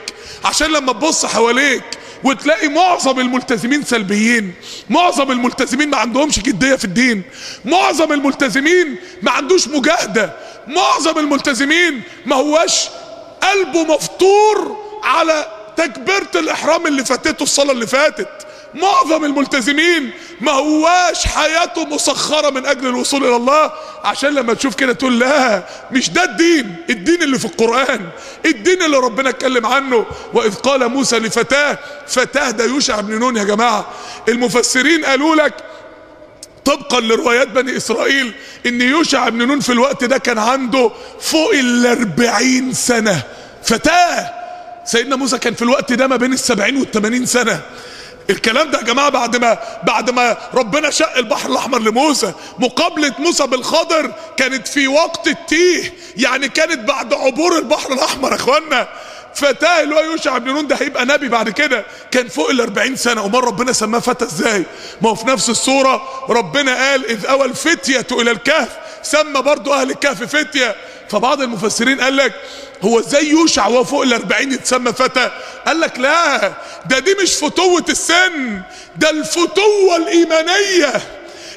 [SPEAKER 1] عشان لما تبص حواليك وتلاقي معظم الملتزمين سلبيين معظم الملتزمين ما عندهمش جدية في الدين معظم الملتزمين ما عندوش مجاهدة معظم الملتزمين ما هواش قلبه مفطور على تكبيرة الإحرام اللي فاتته الصلاة اللي فاتت. معظم الملتزمين ما هواش حياته مسخرة من أجل الوصول إلى الله. عشان لما تشوف كده تقول لا مش ده الدين الدين اللي في القرآن الدين اللي ربنا اتكلم عنه. وإذ قال موسى لفتاه فتاه ده يوشع بن نون يا جماعة. المفسرين قالوا لك طبقا لروايات بني إسرائيل إن يوشع بن نون في الوقت ده كان عنده فوق الأربعين سنة. فتاه سيدنا موسى كان في الوقت ده ما بين السبعين والثمانين سنة. الكلام ده يا جماعة بعد ما بعد ما ربنا شق البحر الأحمر لموسى مقابلة موسى بالخضر كانت في وقت التيه يعني كانت بعد عبور البحر الأحمر يا إخوانا. فتاة اللي هو يوشع بن نون ده هيبقى نبي بعد كده كان فوق ال 40 سنة أمال ربنا سماه فتى إزاي؟ ما هو في نفس الصورة ربنا قال إذ أوى الفتية إلى الكهف سمى برضو أهل الكهف فتية. فبعض المفسرين قال لك هو إزاي يوشع وهو فوق الاربعين يتسمى فتى. قال لك لا ده دي مش فتوة السن ده الفتوة الإيمانية.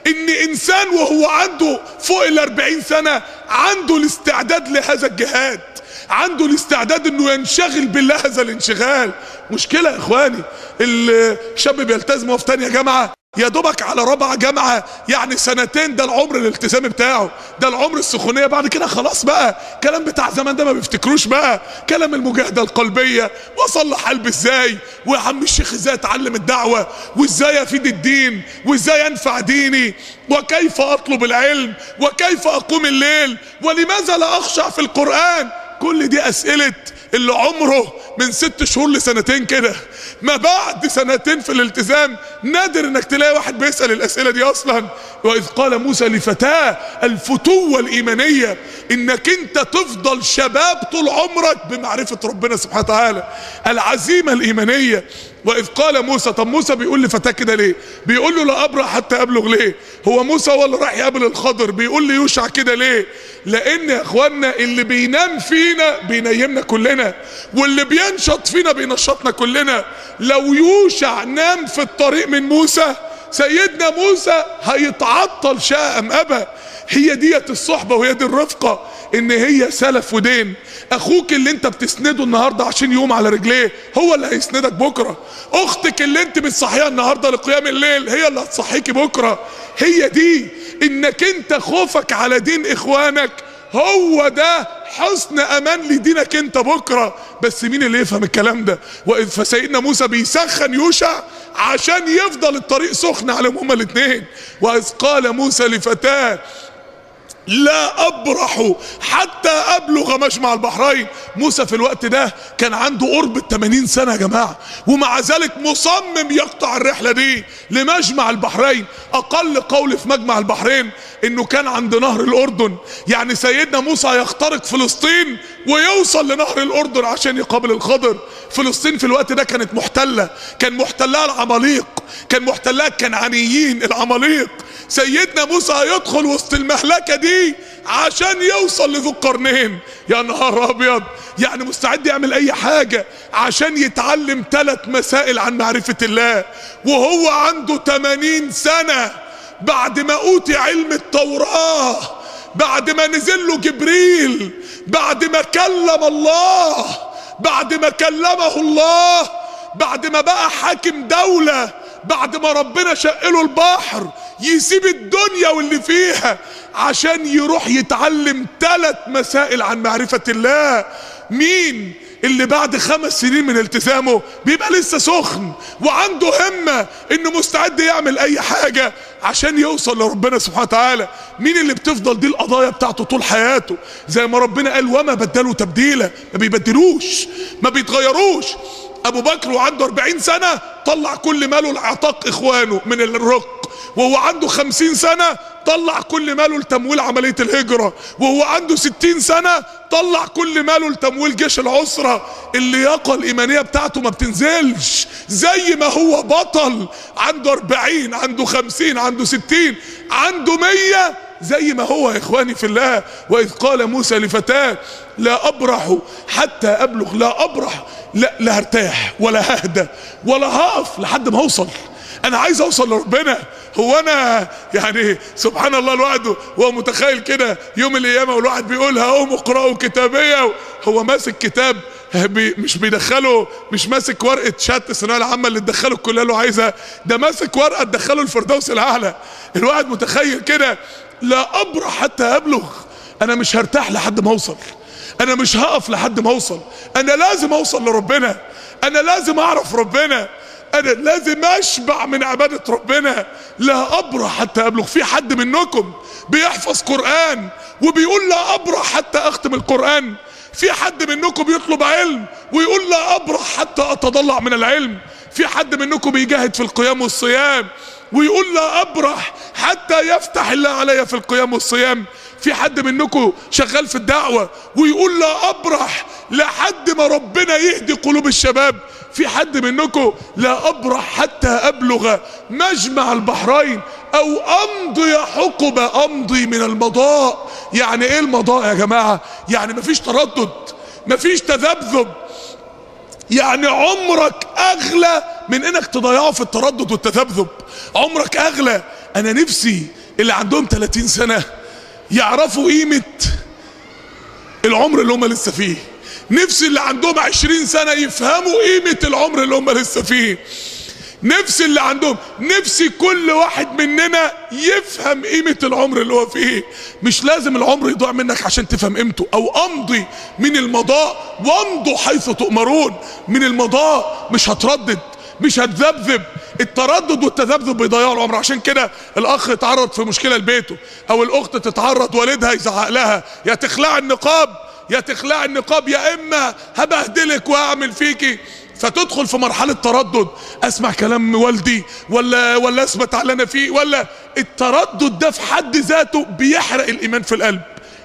[SPEAKER 1] إن إنسان وهو عنده فوق الاربعين سنة عنده الاستعداد لهذا الجهاد عنده الاستعداد إنه ينشغل بالله هذا الانشغال. مشكلة يا إخواني الشاب بيلتزم وهو في تانية جامعة. يا دوبك على رابعة جامعة يعني سنتين ده العمر الالتزامي بتاعه ده العمر السخونية بعد كده خلاص بقى كلام بتاع زمان ده ما بيفتكروش بقى كلام المجاهدة القلبية واصلح قلبي إزاي؟ ويا عم الشيخ إزاي اتعلم الدعوة؟ وإزاي أفيد الدين؟ وإزاي أنفع ديني؟ وكيف أطلب العلم؟ وكيف أقوم الليل؟ ولماذا لا أخشع في القرآن؟ كل دي أسئلة اللي عمره من ست شهور لسنتين كده. ما بعد سنتين في الالتزام نادر إنك تلاقي واحد بيسأل الأسئلة دي أصلا. وإذ قال موسى لفتاة الفتوة الإيمانية إنك أنت تفضل شباب طول عمرك بمعرفة ربنا سبحانه وتعالى. العزيمة الإيمانية وإذ قال موسى طب موسى بيقول لفتاه كده ليه؟ بيقول له لا أبرح حتى أبلغ ليه؟ هو موسى هو اللي راح يقابل الخضر بيقول لي يوشع كده ليه؟ لأن يا اخوانا اللي بينام فينا بينيمنا كلنا واللي بينشط فينا بينشطنا كلنا. لو يوشع نام في الطريق من موسى سيدنا موسى هيتعطل شاء أم أبى. هي ديت الصحبة وهي دي الرفقة. إن هي سلف ودين. أخوك اللي أنت بتسنده النهاردة عشان يقوم على رجليه هو اللي هيسندك بكرة. أختك اللي أنت بتصحيها النهاردة لقيام الليل هي اللي هتصحيكي بكرة. هي دي إنك أنت خوفك على دين إخوانك هو ده حسن أمان لدينك أنت بكرة. بس مين اللي يفهم الكلام ده؟ وإذ فسيدنا موسى بيسخن يوشع عشان يفضل الطريق سخن عليهم هما الاثنين وإذ قال موسى لفتاة لا أبرح حتى أبلغ مجمع البحرين. موسى في الوقت ده كان عنده قرب ال 80 سنة يا جماعة ومع ذلك مصمم يقطع الرحلة دي لمجمع البحرين. أقل قول في مجمع البحرين إنه كان عند نهر الأردن. يعني سيدنا موسى يخترق فلسطين ويوصل لنهر الأردن عشان يقابل الخضر. فلسطين في الوقت ده كانت محتلة كان محتلها العماليق كان محتلها الكنعانيين العماليق. سيدنا موسى هيدخل وسط المهلكة دي عشان يوصل لذو القرنين. يا نهار أبيض! يعني مستعد يعمل أي حاجة عشان يتعلم ثلاث مسائل عن معرفة الله وهو عنده 80 سنة. بعد ما أوتي علم التوراة بعد ما نزل له جبريل بعد ما كلم الله بعد ما كلمه الله بعد ما بقى حاكم دولة بعد ما ربنا شقله البحر يسيب الدنيا واللي فيها عشان يروح يتعلم ثلاث مسائل عن معرفة الله. مين اللي بعد خمس سنين من التزامه بيبقى لسه سخن وعنده همة إنه مستعد يعمل أي حاجة عشان يوصل لربنا سبحانه وتعالى؟ مين اللي بتفضل دي القضايا بتاعته طول حياته؟ زي ما ربنا قال وما بدلوا تبديلا. ما بيبدلوش ما بيتغيروش. أبو بكر وعنده 40 سنة طلع كل ماله لاعتاق إخوانه من الرق وهو عنده 50 سنة طلع كل ماله لتمويل عملية الهجرة. وهو عنده 60 سنة طلع كل ماله لتمويل جيش العسرة. اللياقة الإيمانية بتاعته ما بتنزلش. زي ما هو بطل. عنده 40 عنده 50 عنده 60 عنده 100 زي ما هو يا إخواني في الله. وإذ قال موسى لفتاة لا أبرح حتى أبلغ لا أبرح لا لا هرتاح ولا ههدى ولا هقف لحد ما أوصل. أنا عايز اوصل لربنا. هو أنا يعني سبحان الله الواحد هو متخيل كده يوم القيامة والواحد بيقول هقوم اقرأوا كتابية. هو ماسك كتاب بي مش بيدخله مش ماسك ورقة شهادة الثانوية العامة اللي تدخله الكلية اللي عايزها. ده ماسك ورقة تدخله الفردوس الأعلى. الواحد متخيل كده. لا أبرح حتى أبلغ. أنا مش هرتاح لحد ما أوصل. أنا مش هقف لحد ما أوصل. أنا لازم أوصل لربنا. أنا لازم أعرف ربنا. أنا لازم أشبع من عبادة ربنا لا أبرح حتى أبلغ. في حد منكم بيحفظ قرآن وبيقول لا أبرح حتى أختم القرآن؟ في حد منكم يطلب علم ويقول لا أبرح حتى أتضلع من العلم؟ في حد منكم بيجاهد في القيام والصيام ويقول لا أبرح حتى يفتح الله علي في القيام والصيام؟ في حد منكم شغال في الدعوة ويقول لا أبرح لحد ما ربنا يهدي قلوب الشباب. في حد منكم لا أبرح حتى أبلغ مجمع البحرين أو أمضي حقبة أمضي من المضاء. يعني إيه المضاء يا جماعة؟ يعني مفيش تردد مفيش تذبذب. يعني عمرك أغلى من إنك تضيعه في التردد والتذبذب. عمرك أغلى. أنا نفسي اللي عندهم 30 سنة يعرفوا قيمة العمر اللي هم لسه فيه. نفسي اللي عندهم 20 سنة يفهموا قيمة العمر اللي هم لسه فيه. نفسي اللي عندهم نفسي كل واحد مننا يفهم قيمة العمر اللي هو فيه. مش لازم العمر يضيع منك عشان تفهم قيمته أو امضي من المضاء. وامضوا حيث تؤمرون. من المضاء مش هتردد. مش هتذبذب. التردد والتذبذب بيضيعوا العمر. عشان كده الأخ يتعرض في مشكلة لبيته أو الأخت تتعرض والدها يزعق لها. يا تخلع النقاب يا تخلع النقاب يا إما هبهدلك واعمل فيكي. فتدخل في مرحلة تردد. أسمع كلام والدي ولا ولا أثبت على أنا فيه ولا. التردد ده في حد ذاته بيحرق الإيمان في القلب.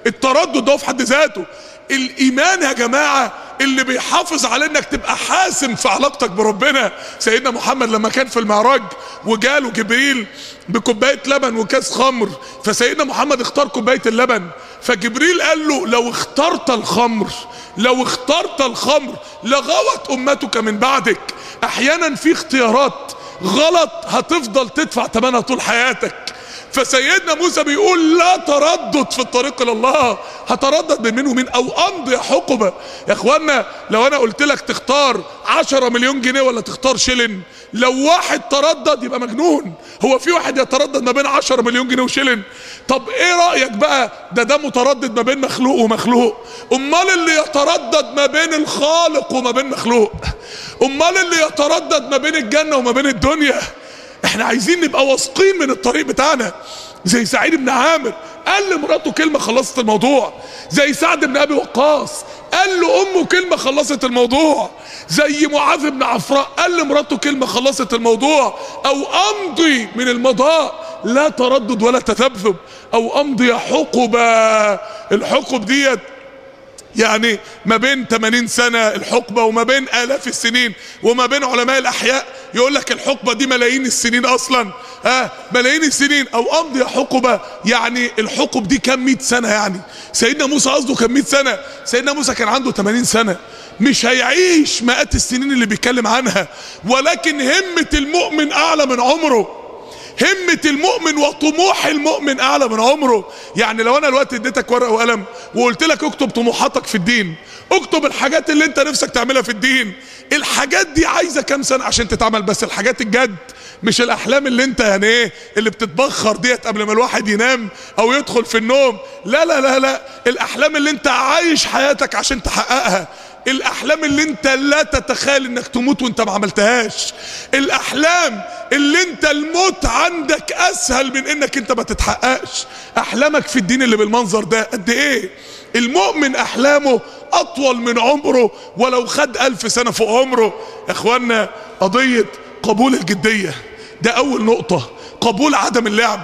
[SPEAKER 1] التردد ده في حد ذاته. الإيمان يا جماعة اللي بيحافظ على إنك تبقى حاسم في علاقتك بربنا. سيدنا محمد لما كان في المعراج وجاله جبريل بكوباية لبن وكاس خمر فسيدنا محمد اختار كوباية اللبن. فجبريل قال له لو اخترت الخمر لو اخترت الخمر لغوت أمتك من بعدك. أحيانا في اختيارات غلط هتفضل تدفع ثمنها طول حياتك. فسيدنا موسى بيقول لا تردد في الطريق إلى الله. هتردد من مين ومين أو أمضي حقبه يا اخوانا لو أنا قلت لك تختار عشرة مليون جنيه ولا تختار شلن لو واحد تردد يبقى مجنون. هو في واحد يتردد ما بين عشرة مليون جنيه وشلن طب إيه رأيك بقى؟ ده ده متردد ما بين مخلوق ومخلوق. أمال اللي يتردد ما بين الخالق وما بين مخلوق؟ أمال اللي يتردد ما بين الجنة وما بين الدنيا؟ إحنا عايزين نبقى واثقين من الطريق بتاعنا. زي سعيد بن عامر قال لمراته كلمة خلصت الموضوع. زي سعد بن أبي وقاص قال له أمه كلمة خلصت الموضوع. زي معاذ بن عفراء قال لمراته كلمة خلصت الموضوع. أو أمضي من المضاء لا تردد ولا تذبذب. أو أمضي حقبة. الحقب ديت يعني ما بين 80 سنة الحقبة وما بين آلاف السنين وما بين علماء الأحياء يقول لك الحقبة دي ملايين السنين أصلا. ها ملايين السنين أو أمضي حقبة. يعني الحقب دي كام 100 سنة يعني؟ سيدنا موسى قصده كام 100 سنة. سيدنا موسى كان عنده 80 سنة. مش هيعيش مئات السنين اللي بيتكلم عنها ولكن همة المؤمن أعلى من عمره. همة المؤمن وطموح المؤمن أعلى من عمره. يعني لو أنا دلوقتي اديتك ورقة وقلم وقلت لك اكتب طموحاتك في الدين اكتب الحاجات اللي أنت نفسك تعملها في الدين. الحاجات دي عايزة كام سنة عشان تتعمل؟ بس الحاجات الجد مش الأحلام اللي أنت يعني إيه اللي بتتبخر ديت قبل ما الواحد ينام أو يدخل في النوم. لا لا لا لا. الأحلام اللي أنت عايش حياتك عشان تحققها. الأحلام اللي أنت لا تتخيل إنك تموت وأنت ما عملتهاش. الأحلام اللي أنت الموت عندك أسهل من إنك أنت ما تتحققش. أحلامك في الدين اللي بالمنظر ده قد إيه؟ المؤمن أحلامه أطول من عمره ولو خد ألف سنة فوق عمره. اخوانا قضية قبول الجدية. ده أول نقطة. قبول عدم اللعب.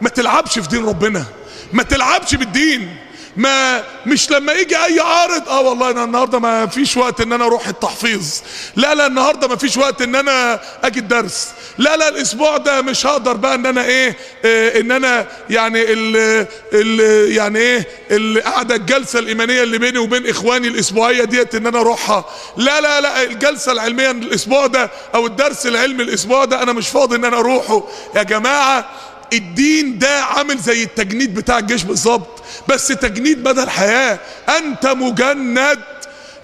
[SPEAKER 1] ما تلعبش في دين ربنا. ما تلعبش بالدين. ما مش لما يجي أي عارض آه والله أنا النهارده ما فيش وقت إن أنا أروح التحفيظ. لا لا النهارده ما فيش وقت إن أنا أجي الدرس. لا لا الأسبوع ده مش هقدر بقى إن أنا إيه, إيه إن أنا يعني ال ال يعني إيه القعدة الجلسة الإيمانية اللي بيني وبين إخواني الأسبوعية ديت إن أنا أروحها. لا لا لا الجلسة العلمية الأسبوع ده أو الدرس العلمي الأسبوع ده أنا مش فاضي إن أنا أروحه. يا جماعة الدين ده عامل زي التجنيد بتاع الجيش بالظبط. بس تجنيد بدل الحياة. أنت مجند.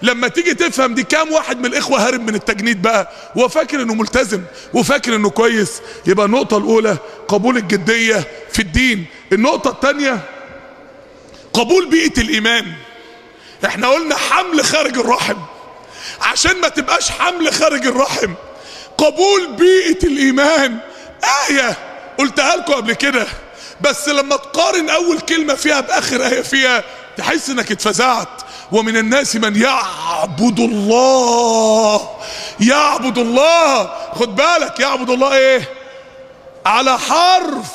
[SPEAKER 1] لما تيجي تفهم دي كام واحد من الإخوة هارب من التجنيد بقى. وفاكر إنه ملتزم. وفاكر إنه كويس. يبقى النقطة الأولى قبول الجدية في الدين. النقطة التانية قبول بيئة الإيمان. إحنا قلنا حمل خارج الرحم. عشان ما تبقاش حمل خارج الرحم. قبول بيئة الإيمان. آية قلتها لكم قبل كده. بس لما تقارن أول كلمة فيها بآخر آية فيها تحس إنك اتفزعت. ومن الناس من يعبد الله. يعبد الله. خد بالك يعبد الله إيه؟ على حرف.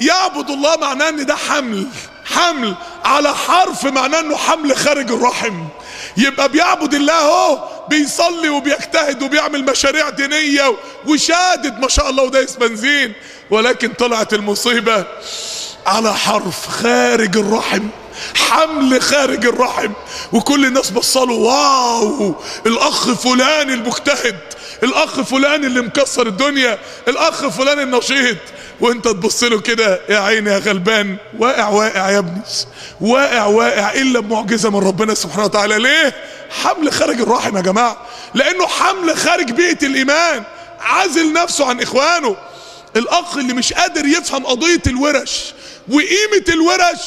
[SPEAKER 1] يعبد الله معناه إن ده حمل. حمل. على حرف معناه إنه حمل خارج الرحم. يبقى بيعبد الله أهو بيصلي وبيجتهد وبيعمل مشاريع دينية وشادد ما شاء الله ودايس بنزين ولكن طلعت المصيبة على حرف خارج الرحم حمل خارج الرحم وكل الناس بصلوا واو! الأخ فلان المجتهد الأخ فلان اللي مكسر الدنيا الأخ فلان النشيط. وانت تبص له كده يا عيني يا غلبان واقع واقع يا ابني واقع واقع إلا بمعجزة من ربنا سبحانه وتعالى. ليه؟ حمل خارج الرحم يا جماعة لأنه حمل خارج بيئة الإيمان عازل نفسه عن إخوانه. الأخ اللي مش قادر يفهم قضية الورش وقيمة الورش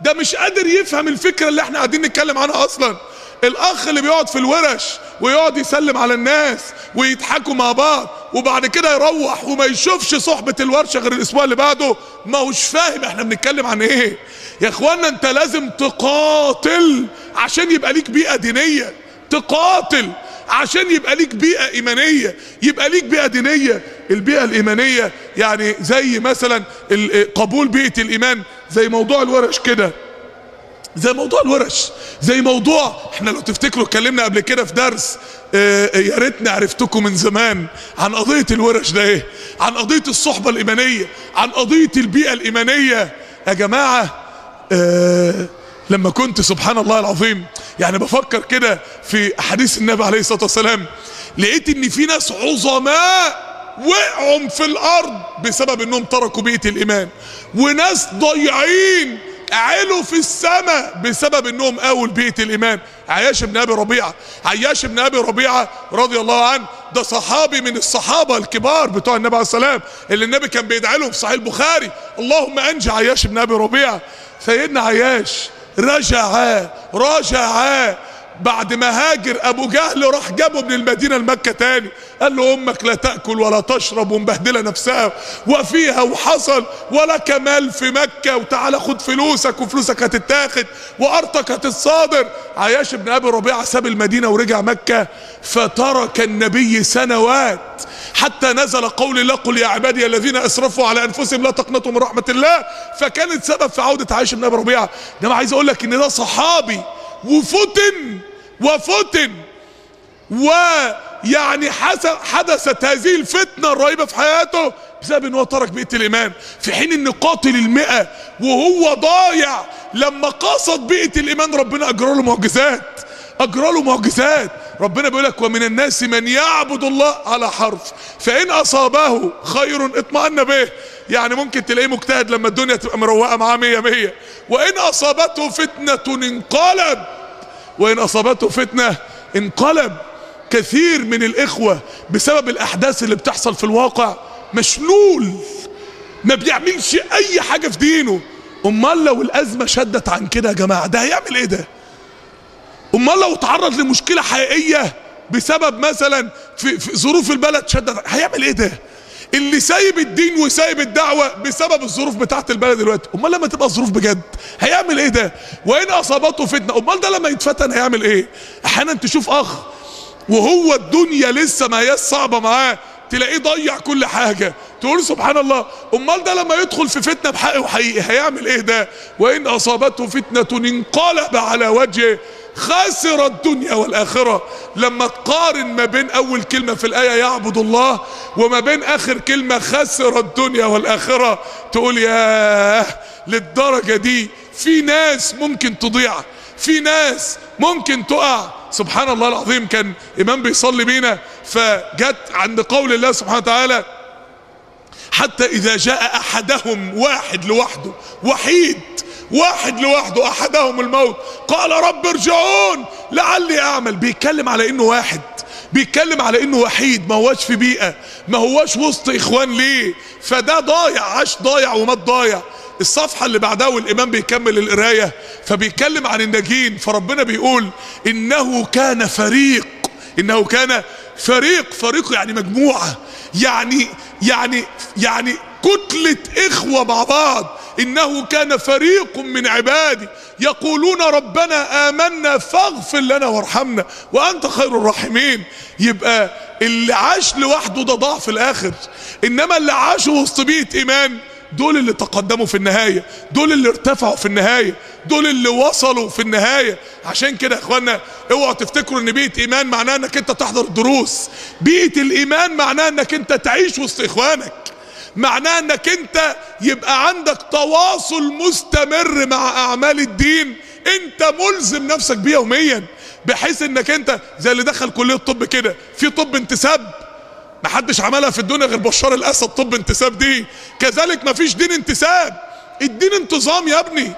[SPEAKER 1] ده مش قادر يفهم الفكرة اللي إحنا قاعدين نتكلم عنها أصلا. الأخ اللي بيقعد في الورش ويقعد يسلم على الناس ويضحكوا مع بعض وبعد كده يروح وما يشوفش صحبة الورشة غير الأسبوع اللي بعده ما هوش فاهم إحنا بنتكلم عن إيه. يا إخوانا انت لازم تقاتل عشان يبقى ليك بيئة دينية. تقاتل عشان يبقى ليك بيئة إيمانية. يبقى ليك بيئة دينية. البيئة الإيمانية يعني زي مثلا قبول بيئة الإيمان زي موضوع الورش كده. زي موضوع الورش زي موضوع إحنا لو تفتكروا اتكلمنا قبل كده في درس آه يا ريتني عرفتكم من زمان عن قضية الورش ده إيه؟ عن قضية الصحبة الإيمانية عن قضية البيئة الإيمانية. يا جماعة آه لما كنت سبحان الله العظيم يعني بفكر كده في احاديث النبي عليه الصلاة والسلام لقيت إن في ناس عظماء وقعوا في الأرض بسبب إنهم تركوا بيئة الإيمان. وناس ضايعين علوا في السماء بسبب إنهم قاوا بيئة الإيمان. عياش بن أبي ربيعة. عياش بن أبي ربيعة رضي الله عنه ده صحابي من الصحابة الكبار بتوع النبي عليه السلام اللي النبي كان بيدعي لهم في صحيح البخاري. اللهم أنجي عياش بن أبي ربيعة. سيدنا عياش رجع رجع بعد ما هاجر أبو جهل راح جابه من المدينة لمكه تاني. قال له أمك لا تأكل ولا تشرب ومبهدلة نفسها. وفيها وحصل ولك مال في مكة وتعالى خد فلوسك وفلوسك هتتاخد وأرضك هتتصادر. عياش بن أبي ربيعة ساب المدينة ورجع مكة فترك النبي سنوات حتى نزل قول الله قل يا عبادي الذين أسرفوا على أنفسهم لا تقنطوا من رحمة الله. فكانت سبب في عودة عائشه بن أبي ربيعة. ده عايز أقول لك إن ده صحابي وفتن. وفتن ويعني حدثت هذه الفتنة الرهيبة في حياته بسبب إن هو ترك بيئة الإيمان. في حين إن قاتل المئة وهو ضايع لما قصد بيئة الإيمان ربنا أجرى له معجزات. أجرى له معجزات. ربنا بيقول لك ومن الناس من يعبد الله على حرف. فإن أصابه خير اطمأن به. يعني ممكن تلاقيه مجتهد لما الدنيا تبقى مروقة معاه مية مية. وإن أصابته فتنة انقلب. وإن أصابته فتنة انقلب. كثير من الإخوة بسبب الأحداث اللي بتحصل في الواقع مشلول ما بيعملش أي حاجة في دينه. أمال لو الأزمة شدت عن كده يا جماعة ده هيعمل إيه ده؟ أمال لو تعرض لمشكلة حقيقية بسبب مثلا في, في ظروف البلد شدت هيعمل إيه ده؟ اللي سايب الدين وسايب الدعوة بسبب الظروف بتاعت البلد دلوقتي. أمال لما تبقى الظروف بجد هيعمل إيه ده؟ وإن أصابته فتنة أمال ده لما يتفتن هيعمل إيه؟ أحيانا تشوف أخ وهو الدنيا لسه ما هي صعبة معاه تلاقيه ضيع كل حاجة. تقول سبحان الله أمال ده لما يدخل في فتنة بحق وحقيقي هيعمل إيه ده؟ وإن أصابته فتنة انقلب على وجهه. خسر الدنيا والآخرة. لما تقارن ما بين أول كلمة في الآية يعبد الله وما بين آخر كلمة خسر الدنيا والآخرة تقول يا للدرجة دي في ناس ممكن تضيع في ناس ممكن تقع. سبحان الله العظيم كان إمام بيصلي بينا فجت عند قول الله سبحانه وتعالى حتى إذا جاء أحدهم واحد لوحده وحيد واحد لوحده أحدهم الموت. قال رب ارجعون. لعلي اعمل بيتكلم على إنه واحد. بيتكلم على إنه وحيد. ما هواش في بيئة. ما هواش وسط إخوان ليه. فده ضايع. عاش ضايع ومات ضايع. الصفحة اللي بعدها والإمام بيكمل القراية. فبيتكلم عن الناجين. فربنا بيقول إنه كان فريق. إنه كان فريق. فريق يعني مجموعة. يعني يعني يعني كتلة إخوة مع بعض. إنه كان فريق من عبادي. يقولون ربنا آمنا فاغفر لنا وارحمنا وأنت خير الراحمين. يبقى اللي عاش لوحده ده ضاع في الآخر. إنما اللي عاشوا وسط بيئة إيمان دول اللي تقدموا في النهاية دول اللي ارتفعوا في النهاية دول اللي وصلوا في النهاية. عشان كده يا إخوانا اوعوا تفتكروا إن بيئة إيمان معناها إنك أنت تحضر الدروس بيئة الإيمان معناها إنك أنت تعيش وسط إخوانك. معناه انك انت يبقى عندك تواصل مستمر مع اعمال الدين. انت ملزم نفسك بيه يوميا بحيث انك انت زي اللي دخل كلية الطب كده في طب انتساب. محدش عملها في الدنيا غير بشار الأسد طب انتساب دي. كذلك مفيش دين انتساب. الدين انتظام يا ابني.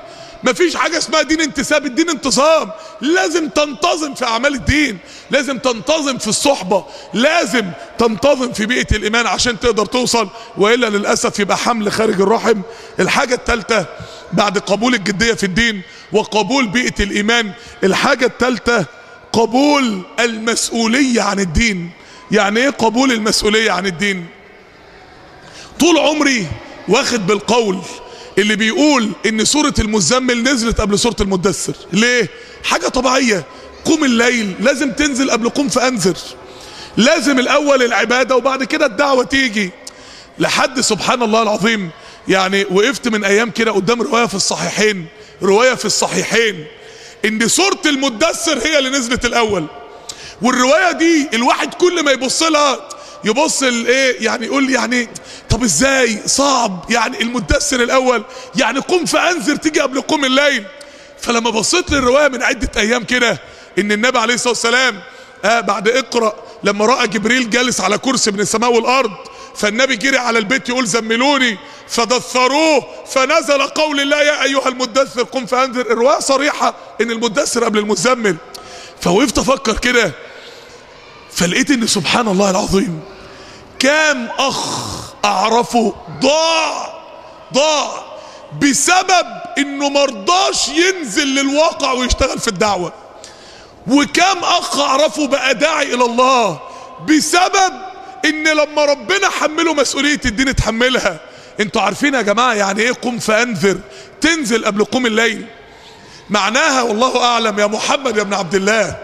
[SPEAKER 1] مفيش حاجة اسمها دين انتساب الدين انتظام. لازم تنتظم في أعمال الدين لازم تنتظم في الصحبة لازم تنتظم في بيئة الإيمان عشان تقدر توصل وإلا للأسف يبقى حمل خارج الرحم. الحاجة التالتة بعد قبول الجدية في الدين وقبول بيئة الإيمان الحاجة التالتة قبول المسؤولية عن الدين. يعني إيه قبول المسؤولية عن الدين؟ طول عمري واخد بالقول اللي بيقول إن سورة المزمل نزلت قبل سورة المدثر. ليه؟ حاجة طبيعية. قوم الليل لازم تنزل قبل قوم فأنذر. لازم الأول العبادة وبعد كده الدعوة تيجي. لحد سبحان الله العظيم يعني وقفت من أيام كده قدام رواية في الصحيحين. رواية في الصحيحين. إن سورة المدثر هي اللي نزلت الأول. والرواية دي الواحد كل ما يبص لها يبص الايه يعني يقول يعني طب إزاي؟ صعب. يعني المدثر الأول يعني قم فأنذر تيجي قبل قوم الليل. فلما بصيت للرواية من عدة أيام كده إن النبي عليه الصلاة والسلام آه بعد اقرأ لما رأى جبريل جالس على كرسي من السماء والأرض فالنبي جري على البيت يقول زملوني. فدثروه فنزل قول الله يا أيها المدثر قم فأنذر. الرواية صريحة إن المدثر قبل المزمل. فوقفت أفكر كده فلقيت إن سبحان الله العظيم كام أخ أعرفه؟ ضاع ضاع. بسبب إنه مرضاش ينزل للواقع ويشتغل في الدعوة. وكام أخ أعرفه بقى داعي إلى الله؟ بسبب إن لما ربنا حمله مسؤولية الدين اتحملها. أنتوا عارفين يا جماعة يعني إيه قم فأنذر؟ تنزل قبل قوم الليل. معناها والله أعلم يا محمد يا ابن عبد الله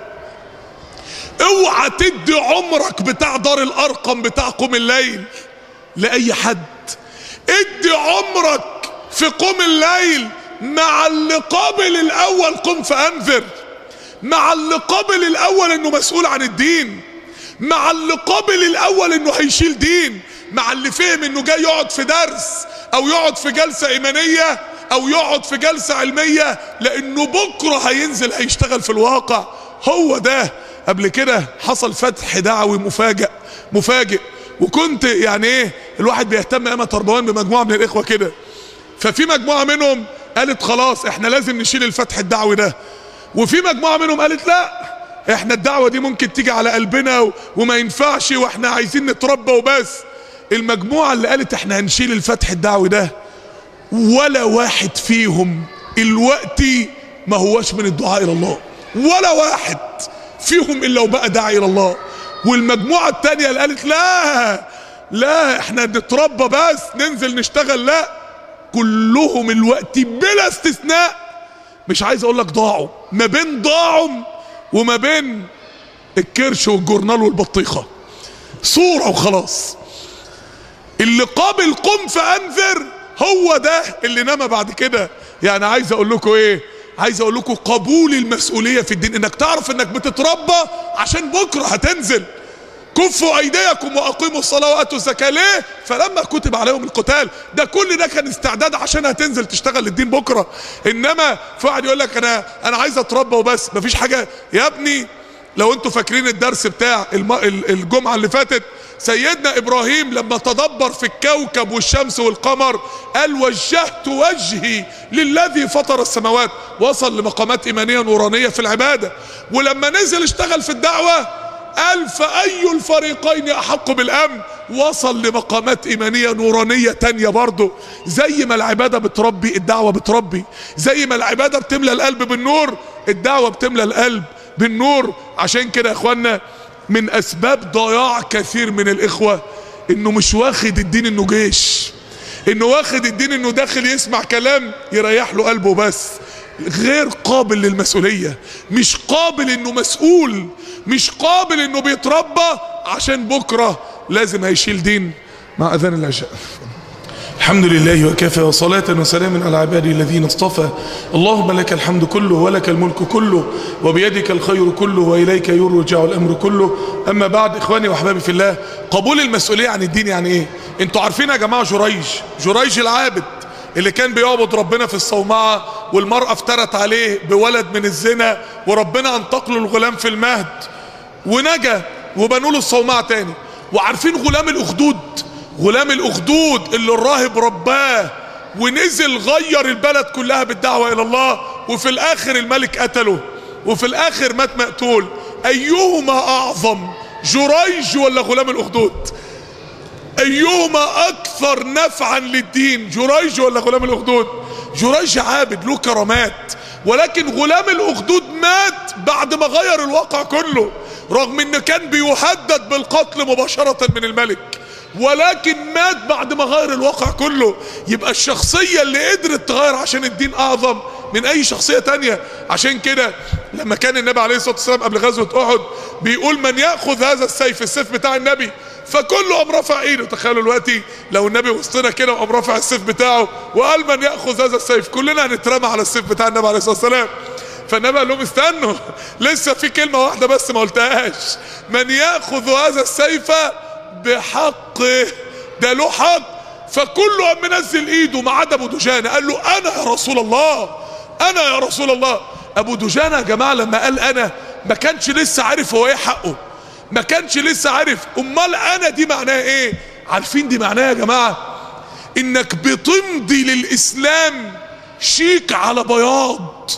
[SPEAKER 1] اوعى تدي عمرك بتاع دار الارقم بتاع قوم الليل لأي حد. ادي عمرك في قوم الليل مع اللي قابل الأول قم فانذر مع اللي قابل الأول إنه مسؤول عن الدين. مع اللي قابل الأول إنه هيشيل دين. مع اللي فهم إنه جاي يقعد في درس أو يقعد في جلسة إيمانية أو يقعد في جلسة علمية لأنه بكرة هينزل هيشتغل في الواقع. هو ده قبل كده حصل فتح دعوي مفاجئ مفاجئ. وكنت يعني إيه الواحد بيهتم ايما تربوان بمجموعة من الإخوة كده. ففي مجموعة منهم قالت خلاص إحنا لازم نشيل الفتح الدعوي ده. وفي مجموعة منهم قالت لا إحنا الدعوة دي ممكن تيجي على قلبنا. وما ينفعش وإحنا عايزين نتربى وبس. المجموعة اللي قالت إحنا هنشيل الفتح الدعوي ده ولا واحد فيهم الوقت ما هوش من الدعاء إلى الله. ولا واحد. فيهم الا وبقى داعي إلى الله. والمجموعة التانية اللي قالت لا لا إحنا نتربى بس ننزل نشتغل لا. كلهم الوقت بلا استثناء. مش عايز أقول لك ضاعوا. ما بين ضاعوا وما بين الكرش والجورنال والبطيخة. صورة وخلاص. اللي قابل قم فأنذر هو ده اللي نما بعد كده. يعني عايز أقول لكم إيه؟ عايز أقول لكم قبول المسؤولية في الدين انك تعرف انك بتتربى عشان بكرة هتنزل. كفوا ايديكم واقيموا الصلاة واتوا الزكاة. ليه؟ فلما كتب عليهم القتال ده كل ده كان استعداد عشان هتنزل تشتغل للدين بكرة. انما في واحد يقول لك أنا أنا عايز اتربى وبس مفيش حاجة. يا ابني لو أنتوا فاكرين الدرس بتاع الم... الجمعة اللي فاتت سيدنا إبراهيم لما تدبر في الكوكب والشمس والقمر قال وجهت وجهي للذي فطر السماوات. وصل لمقامات إيمانية نورانية في العبادة. ولما نزل اشتغل في الدعوة قال فأي الفريقين أحق بالأمن؟ وصل لمقامات إيمانية نورانية تانية برضه. زي ما العبادة بتربي الدعوة بتربي. زي ما العبادة بتملى القلب بالنور الدعوة بتملى القلب. بالنور. عشان كده يا اخوانا من أسباب ضياع كثير من الإخوة إنه مش واخد الدين إنه جيش. إنه واخد الدين إنه داخل يسمع كلام يريح له قلبه بس. غير قابل للمسؤولية. مش قابل إنه مسؤول. مش قابل إنه بيتربى عشان بكرة لازم هيشيل دين. مع أذان العشاء. الحمد لله وكفى وصلاة وسلام على عبادي الذين اصطفى. اللهم لك الحمد كله ولك الملك كله وبيدك الخير كله وإليك يرجع الأمر كله. أما بعد إخواني وأحبابي في الله قبول المسؤولية عن الدين يعني إيه؟ أنتوا عارفين يا جماعة جريج جريج العابد اللي كان بيعبد ربنا في الصومعة والمرأة افترت عليه بولد من الزنا وربنا انتقله الغلام في المهد ونجا وبنوا له الصومعة تاني. وعارفين غلام الأخدود؟ غلام الأخدود اللي الراهب رباه ونزل غير البلد كلها بالدعوة إلى الله وفي الآخر الملك قتله وفي الآخر مات مقتول. أيهما أعظم جريج ولا غلام الأخدود؟ أيهما أكثر نفعا للدين جريج ولا غلام الأخدود؟ جريج عابد له كرامات ولكن غلام الأخدود مات بعد ما غير الواقع كله رغم انه كان بيهدد بالقتل مباشرة من الملك. ولكن مات بعد ما غير الواقع كله. يبقى الشخصية اللي قدرت تغير عشان الدين أعظم من أي شخصية تانية. عشان كده لما كان النبي عليه الصلاة والسلام قبل غزوة أحد بيقول من يأخذ هذا السيف السيف بتاع النبي فكله قام رافع إيده. تخيلوا دلوقتي لو النبي وسطنا كده وقام رافع السيف بتاعه وقال من يأخذ هذا السيف. كلنا هنترمى على السيف بتاع النبي عليه الصلاة والسلام. فالنبي قال لهم استنوا لسه في كلمة واحدة بس ما قلتهاش. من يأخذ هذا السيف بحقه. ده له حق. فكله قام منزل ايده ما عدا أبو دجانة. قال له أنا يا رسول الله. أنا يا رسول الله. أبو دجانة يا جماعة لما قال أنا ما كانش لسه عارف هو إيه حقه. ما كانش لسه عارف. أمال أنا دي معناها إيه؟ عارفين دي معناها يا جماعة؟ إنك بتمضي للإسلام شيك على بياض.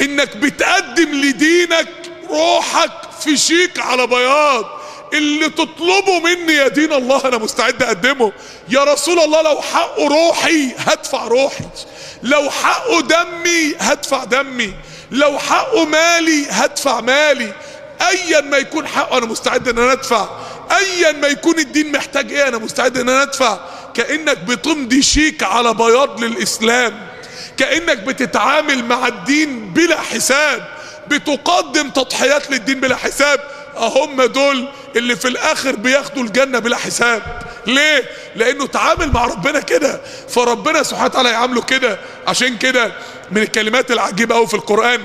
[SPEAKER 1] إنك بتقدم لدينك روحك في شيك على بياض. اللي تطلبه مني يا دين الله أنا مستعد أقدمه. يا رسول الله لو حقه روحي هدفع روحي. لو حقه دمي هدفع دمي. لو حقه مالي هدفع مالي. ايا ما يكون حقه أنا مستعد إن أنا أدفع. ايا ما يكون الدين محتاج إيه أنا مستعد إن أنا أدفع. كأنك بتمضي شيك على بياض للإسلام. كأنك بتتعامل مع الدين بلا حساب. بتقدم تضحيات للدين بلا حساب. هم دول اللي في الآخر بياخدوا الجنة بلا حساب. ليه؟ لأنه تعامل مع ربنا كده. فربنا سبحانه وتعالى يعامله كده. عشان كده من الكلمات العجيبة قوي في القرآن.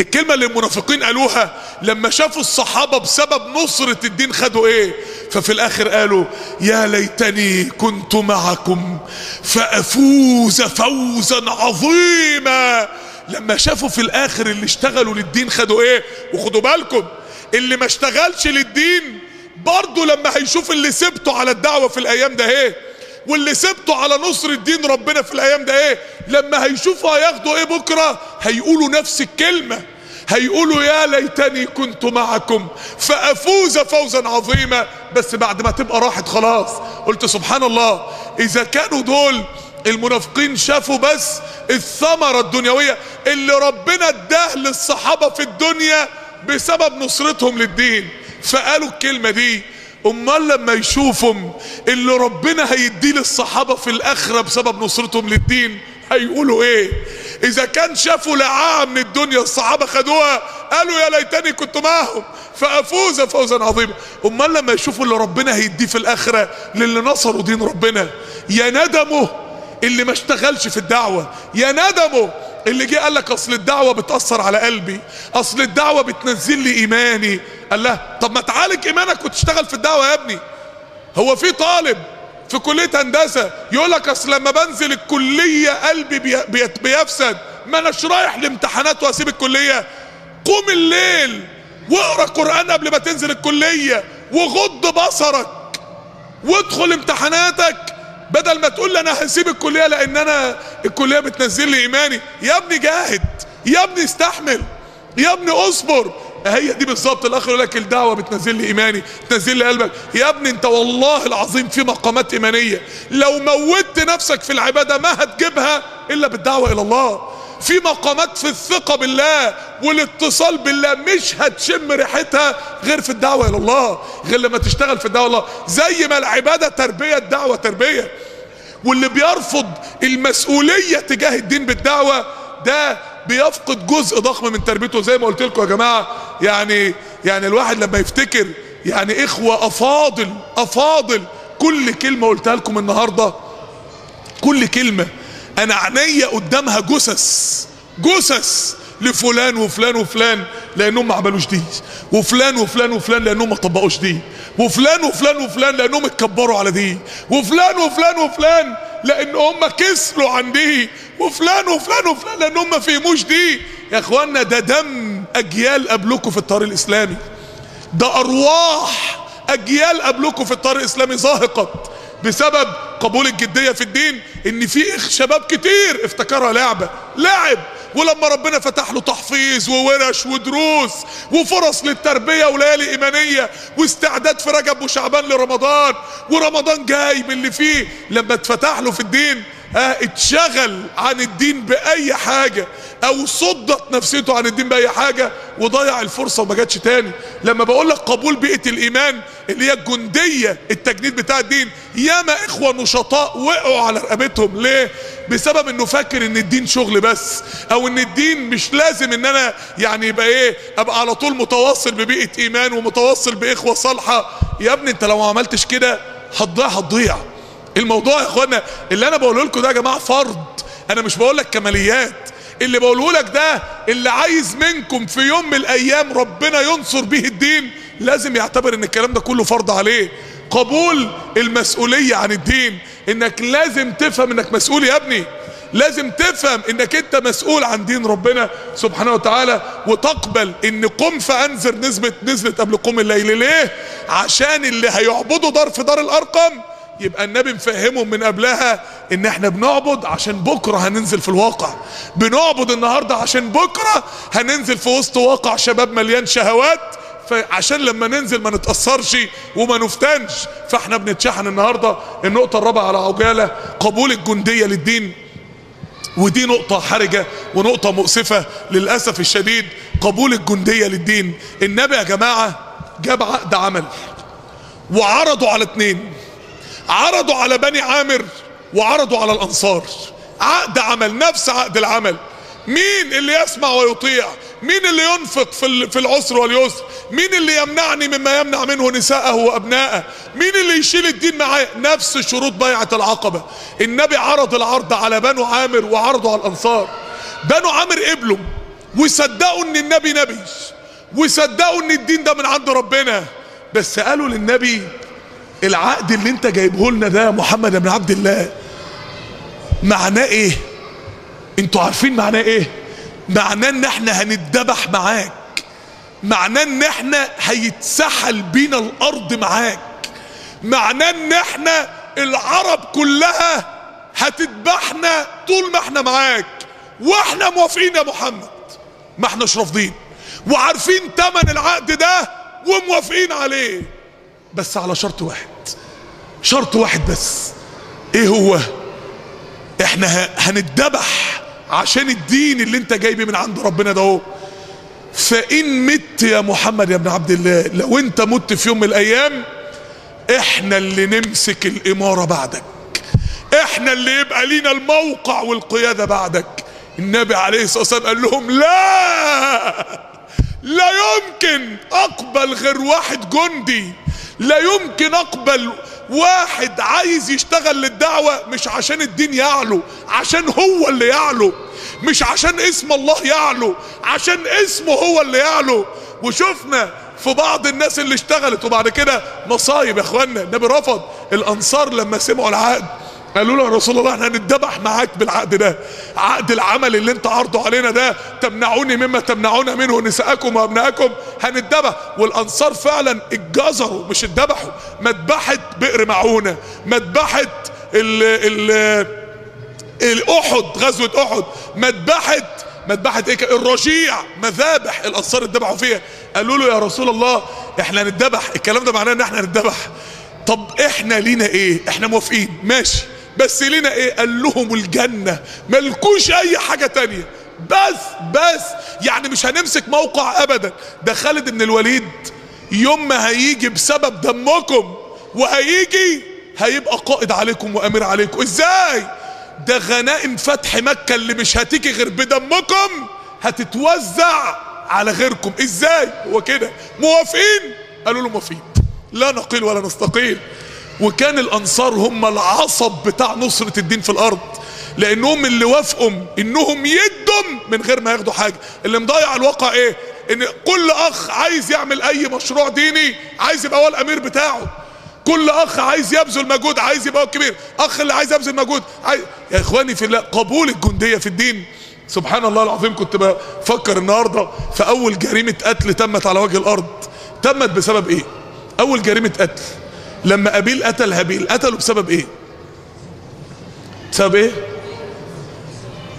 [SPEAKER 1] الكلمة اللي المنافقين قالوها لما شافوا الصحابة بسبب نصرة الدين خدوا إيه؟ ففي الآخر قالوا يا ليتني كنت معكم فأفوز فوزا عظيما. لما شافوا في الآخر اللي اشتغلوا للدين خدوا إيه؟ وخدوا بالكم. اللي ما اشتغلش للدين برضه لما هيشوف اللي سبته على الدعوة في الأيام ده إيه؟ واللي سبته على نصر الدين ربنا في الأيام ده إيه؟ لما هيشوفوا هياخدوا إيه بكرة؟ هيقولوا نفس الكلمة. هيقولوا يا ليتني كنت معكم فأفوز فوزا عظيما. بس بعد ما تبقى راحت خلاص. قلت سبحان الله. إذا كانوا دول المنافقين شافوا بس الثمرة الدنيوية اللي ربنا اداه للصحابة في الدنيا بسبب نصرتهم للدين. فقالوا الكلمة دي امال لما يشوفهم اللي ربنا هيديه للصحابة في الآخرة بسبب نصرتهم للدين هيقولوا إيه؟ إذا كان شافوا لعاعه من الدنيا الصحابة خدوها قالوا يا ليتني كنت معهم. فأفوز فوزا عظيما. امال لما يشوفوا اللي ربنا هيديه في الآخرة للي نصروا دين ربنا يا ندمه اللي ما اشتغلش في الدعوة يا ندمه اللي جه قال لك أصل الدعوة بتأثر على قلبي أصل الدعوة بتنزل لي إيماني. قال له طب ما تعالج إيمانك وتشتغل في الدعوة يا ابني. هو في طالب في كلية هندسة يقول لك أصل لما بنزل الكلية قلبي بي بي بيفسد. ما اناش رايح لامتحانات وأسيب الكلية؟ قوم الليل واقرأ قرآن قبل ما تنزل الكلية وغض بصرك وادخل امتحاناتك. بدل ما تقول لي أنا هسيب الكلية لأن أنا الكلية بتنزل لي إيماني يا ابني جاهد يا ابني استحمل يا ابني اصبر. هي دي بالظبط الأخر يقول لك الدعوة بتنزل لي إيماني تنزل لي قلبك. يا ابني أنت والله العظيم في مقامات إيمانية. لو موتت نفسك في العبادة ما هتجيبها إلا بالدعوة إلى الله. في مقامات في الثقة بالله والاتصال بالله مش هتشم ريحتها غير في الدعوة إلى الله غير لما تشتغل في الدعوة إلى الله. زي ما العبادة تربية الدعوة تربية. واللي بيرفض المسؤولية تجاه الدين بالدعوة ده بيفقد جزء ضخم من تربيته. زي ما قلت لكم يا جماعة يعني يعني الواحد لما يفتكر يعني إخوة أفاضل أفاضل. كل كلمة قلتها لكم النهارده كل كلمة. أنا عينيا قدامها جثث جثث لفلان وفلان وفلان لأنهم ما عملوش دي وفلان وفلان وفلان لأنهم ما طبقوش دي وفلان وفلان وفلان لأنهم اتكبروا على دي وفلان وفلان وفلان لأن هم كسلوا عن دي وفلان وفلان وفلان لأنهم ما فهموش دي. يا اخوانا ده دم أجيال قبلكم في الطريق الإسلامي. ده أرواح أجيال قبلكم في الطريق الإسلامي زهقت بسبب قبول الجدية في الدين إن في شباب كتير افتكرها لعبة لعب. ولما ربنا فتح له تحفيظ وورش ودروس وفرص للتربية وليالي إيمانية واستعداد في رجب وشعبان لرمضان ورمضان جاي باللي فيه لما اتفتح له في الدين اتشغل عن الدين بأي حاجة أو صدت نفسيته عن الدين بأي حاجة وضيع الفرصة وما جاتش تاني. لما بقول لك قبول بيئة الإيمان اللي هي الجندية التجنيد بتاع الدين ياما إخوة نشطاء وقعوا على رقبتهم. ليه؟ بسبب إنه فاكر إن الدين شغل بس أو إن الدين مش لازم إن أنا يعني يبقى إيه أبقى على طول متواصل ببيئة إيمان ومتواصل بإخوة صالحة. يا ابني أنت لو ما عملتش كده هتضيع هتضيع. الموضوع يا اخوانا اللي أنا بقوله لكم ده يا جماعة فرض. أنا مش بقول لك كماليات. اللي بقوله لك ده اللي عايز منكم في يوم من الأيام ربنا ينصر به الدين لازم يعتبر إن الكلام ده كله فرض عليه. قبول المسؤولية عن الدين. إنك لازم تفهم إنك مسؤول يا ابني. لازم تفهم إنك أنت مسؤول عن دين ربنا سبحانه وتعالى. وتقبل إن قم فأنذر نسبة نزلت قبل قوم الليل. ليه؟ عشان اللي هيعبدوا دار في دار الأرقم يبقى النبي مفهمهم من قبلها إن إحنا بنعبد عشان بكرة هننزل في الواقع. بنعبد النهاردة عشان بكرة هننزل في وسط واقع شباب مليان شهوات فعشان لما ننزل ما نتأثرش وما نفتنش. فإحنا بنتشحن النهاردة. النقطة الرابعة على عجالة قبول الجندية للدين. ودي نقطة حرجة ونقطة مؤسفة للأسف الشديد. قبول الجندية للدين. النبي يا جماعة جاب عقد عمل وعرضوا على اتنين. عرضوا على بني عامر وعرضوا على الأنصار. عقد عمل نفس عقد العمل. مين اللي يسمع ويطيع؟ مين اللي ينفق في العسر واليسر؟ مين اللي يمنعني مما يمنع منه نساءه وابناءه مين اللي يشيل الدين معاه؟ نفس شروط بيعة العقبة. النبي عرض العرض على بنو عامر وعرضه على الأنصار. بنو عامر قبلوا وصدقوا إن النبي نبي وصدقوا إن الدين ده من عند ربنا. بس قالوا للنبي العقد اللي انت جايبه لنا ده محمد بن عبد الله معناه إيه؟ أنتوا عارفين معناه إيه؟ معناه ان إحنا هنتذبح معاك. معناه ان إحنا هيتسحل بينا الأرض معاك. معناه ان إحنا العرب كلها هتذبحنا طول ما إحنا معاك. وإحنا موافقين يا محمد. ما احناش رافضين. وعارفين تمن العقد ده وموافقين عليه. بس على شرط واحد. شرط واحد بس. إيه هو؟ إحنا هنتذبح عشان الدين اللي انت جايبه من عند ربنا ده هو فإن مت يا محمد يا ابن عبد الله لو انت مت في يوم من الأيام إحنا اللي نمسك الإمارة بعدك. إحنا اللي يبقى لينا الموقع والقيادة بعدك. النبي عليه الصلاة والسلام قال لهم لا! لا يمكن أقبل غير واحد جندي. لا يمكن أقبل واحد عايز يشتغل للدعوة مش عشان الدين يعلو عشان هو اللي يعلو مش عشان اسم الله يعلو عشان اسمه هو اللي يعلو. وشفنا في بعض الناس اللي اشتغلت وبعد كده مصايب يا إخوانا. النبي رفض الأنصار لما سمعوا العقد قالوا له يا رسول الله إحنا هنتذبح معاك بالعقد ده. عقد العمل اللي انت عرضه علينا ده تمنعوني مما تمنعون منه نساءكم وابنائكم هنتذبح. والأنصار فعلا اتجزروا مش اتذبحوا. مذبحه بئر معونة مذبحه ال ال الاحد غزوة أحد. مذبحه مذبحه إيه؟ الرجيع مذابح الأنصار اتذبحوا فيها. قالوا له يا رسول الله إحنا هنتذبح. الكلام ده معناه إن إحنا هنتذبح. طب إحنا لينا إيه؟ إحنا موافقين. ماشي. بس لينا إيه؟ قال لهم الجنة. ملكوش أي حاجة تانية. بس بس. يعني مش هنمسك موقع ابدا. ده خالد بن الوليد يوم ما هيجي بسبب دمكم وهيجي هيبقى قائد عليكم وأمير عليكم. إزاي؟ ده غنائم فتح مكة اللي مش هتيجي غير بدمكم هتتوزع على غيركم. إزاي؟ هو كده. موافقين؟ قالوا له موافقين. لا نقيل ولا نستقيل. وكان الأنصار هم العصب بتاع نصرة الدين في الأرض. لأنهم اللي وافقوا إنهم يدوا من غير ما ياخدوا حاجة. اللي مضيع الواقع إيه؟ إن كل أخ عايز يعمل أي مشروع ديني عايز يبقى هو الأمير بتاعه. كل أخ عايز يبذل مجهود عايز يبقى هو الكبير. أخ اللي عايز يبذل مجهود عايز... يا إخواني في الله قبول الجندية في الدين. سبحان الله العظيم كنت بفكر النهاردة في أول جريمة قتل تمت على وجه الأرض. تمت بسبب إيه؟ أول جريمة قتل. لما أبيل قتل هابيل قتله بسبب إيه؟ بسبب إيه؟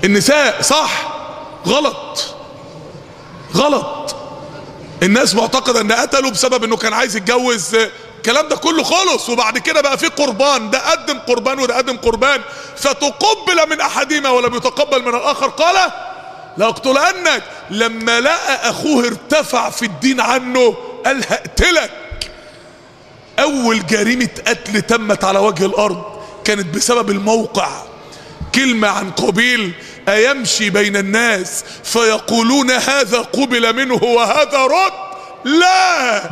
[SPEAKER 1] النساء صح. غلط. غلط. الناس معتقدة إن قتله بسبب إنه كان عايز يتجوز. الكلام ده كله خلص وبعد كده بقى في قربان. ده قدم قربان وده قدم قربان. فتقبل من أحدهما ولم يتقبل من الآخر. قال لاقتلنك لما لقى أخوه ارتفع في الدين عنه قال هقتلك. أول جريمة قتل تمت على وجه الأرض كانت بسبب الموقع. كلمة عن قبيل أيمشي بين الناس فيقولون هذا قبل منه وهذا رد. لا!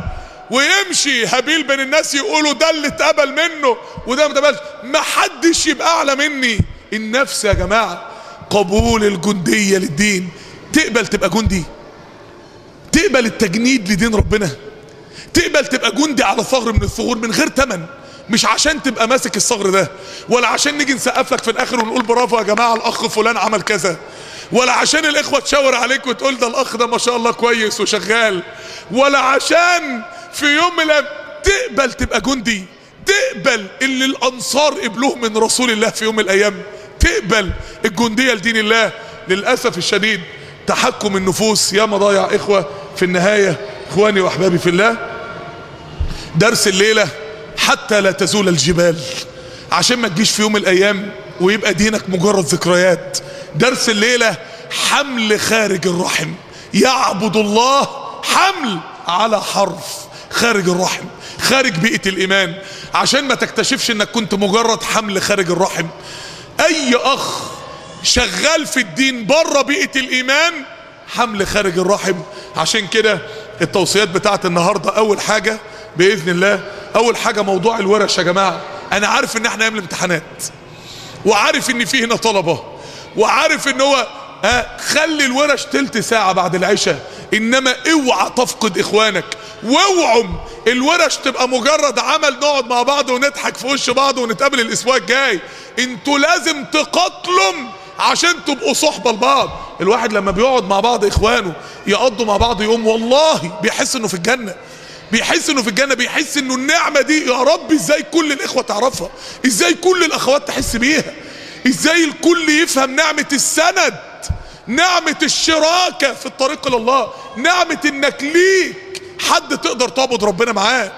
[SPEAKER 1] ويمشي هابيل بين الناس يقولوا ده اللي اتقبل منه وده ما اتقبلش. ما حدش يبقى أعلى مني. النفس يا جماعة قبول الجندية للدين. تقبل تبقى جندي. تقبل التجنيد لدين ربنا. تقبل تبقى جندي على ثغر من الثغور من غير تمن. مش عشان تبقى ماسك الثغر ده ولا عشان نيجي نسقف لك في الآخر ونقول برافو يا جماعة الأخ فلان عمل كذا. ولا عشان الإخوة تشاور عليك وتقول ده الأخ ده ما شاء الله كويس وشغال. ولا عشان في يوم من الأيام تقبل تبقى جندي. تقبل اللي الأنصار قبلوه من رسول الله في يوم من الأيام. تقبل الجندية لدين الله. للأسف الشديد تحكم النفوس يا مضايع إخوة في النهاية. إخواني وأحبابي في الله درس الليلة حتى لا تزول الجبال. عشان ما تجيش في يوم من الأيام ويبقى دينك مجرد ذكريات. درس الليلة حمل خارج الرحم. يعبد الله حمل على حرف خارج الرحم. خارج بيئة الإيمان. عشان ما تكتشفش إنك كنت مجرد حمل خارج الرحم. أي أخ شغال في الدين بره بيئة الإيمان حمل خارج الرحم. عشان كده التوصيات بتاعت النهاردة أول حاجة بإذن الله. أول حاجة موضوع الورش يا جماعة. أنا عارف إن إحنا أيام الامتحانات. وعارف إن في هنا طلبة. وعارف إن هو ها خلي الورش تلت ساعة بعد العشاء. إنما اوعى تفقد إخوانك. واوعوا الورش تبقى مجرد عمل نقعد مع بعض ونضحك في وش بعض ونتقابل الأسبوع الجاي. أنتوا لازم تقاتلوا عشان تبقوا صحبة لبعض. الواحد لما بيقعد مع بعض إخوانه يقضوا مع بعض يوم والله بيحس إنه في الجنة. بيحس إنه في الجنة بيحس إنه النعمة دي يا رب إزاي كل الإخوة تعرفها؟ إزاي كل الأخوات تحس بيها؟ إزاي الكل يفهم نعمة السند؟ نعمة الشراكة في الطريق إلى الله نعمة إنك ليك حد تقدر تعبد ربنا معاه.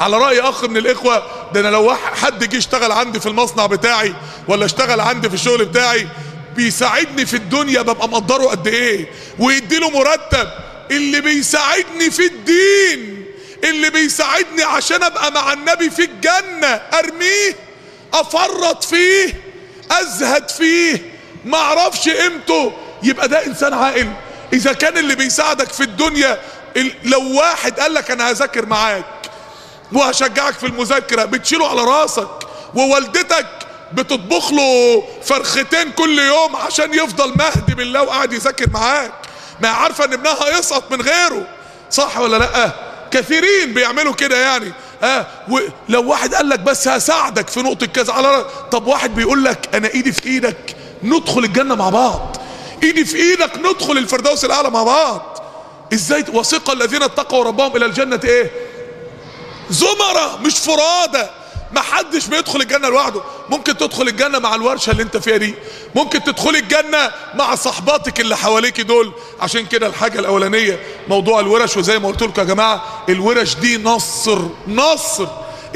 [SPEAKER 1] على رأي اخ من الإخوة ده أنا لو حد جه اشتغل عندي في المصنع بتاعي ولا اشتغل عندي في الشغل بتاعي بيساعدني في الدنيا ببقى مقدره قد إيه؟ ويديله مرتب اللي بيساعدني في الدين اللي بيساعدني عشان أبقى مع النبي في الجنة أرميه أفرط فيه أزهد فيه ما أعرفش قيمته. يبقى ده إنسان عاقل. إذا كان اللي بيساعدك في الدنيا لو واحد قال لك أنا هذاكر معاك وهشجعك في المذاكرة بتشيله على راسك ووالدتك بتطبخ له فرختين كل يوم عشان يفضل مهدي بالله وقاعد يذاكر معاك. ما عارفة إن ابنها هيسقط من غيره. صح ولا لأ؟ كثيرين بيعملوا كده يعني. آه ولو واحد قال لك بس هساعدك في نقطة كذا على. طب واحد بيقول لك أنا إيدي في إيدك ندخل الجنة مع بعض. إيدي في إيدك ندخل الفردوس الأعلى مع بعض. إزاي وثق الذين اتقوا ربهم إلى الجنة إيه؟ زمرة مش فرادة. ما حدش بيدخل الجنة لوحده. ممكن تدخل الجنة مع الورشة اللي انت فيها دي. ممكن تدخل الجنة مع صحباتك اللي حواليك دول. عشان كده الحاجة الأولانية موضوع الورش. وزي ما قلت لكم يا جماعة الورش دي نصر نصر.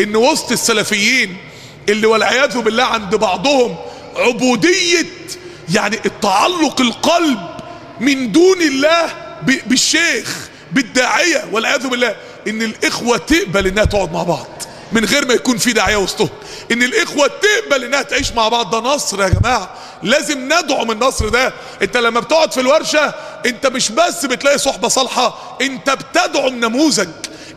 [SPEAKER 1] إن وسط السلفيين اللي والعياذ بالله عند بعضهم عبودية يعني التعلق القلب من دون الله بالشيخ بالداعية. والعياذ بالله إن الإخوة تقبل إنها تقعد مع بعض. من غير ما يكون في داعية وسطهم. إن الإخوة تقبل إنها تعيش مع بعض. ده نصر يا جماعة. لازم ندعم النصر ده. أنت لما بتقعد في الورشة أنت مش بس بتلاقي صحبة صالحة أنت بتدعم نموذج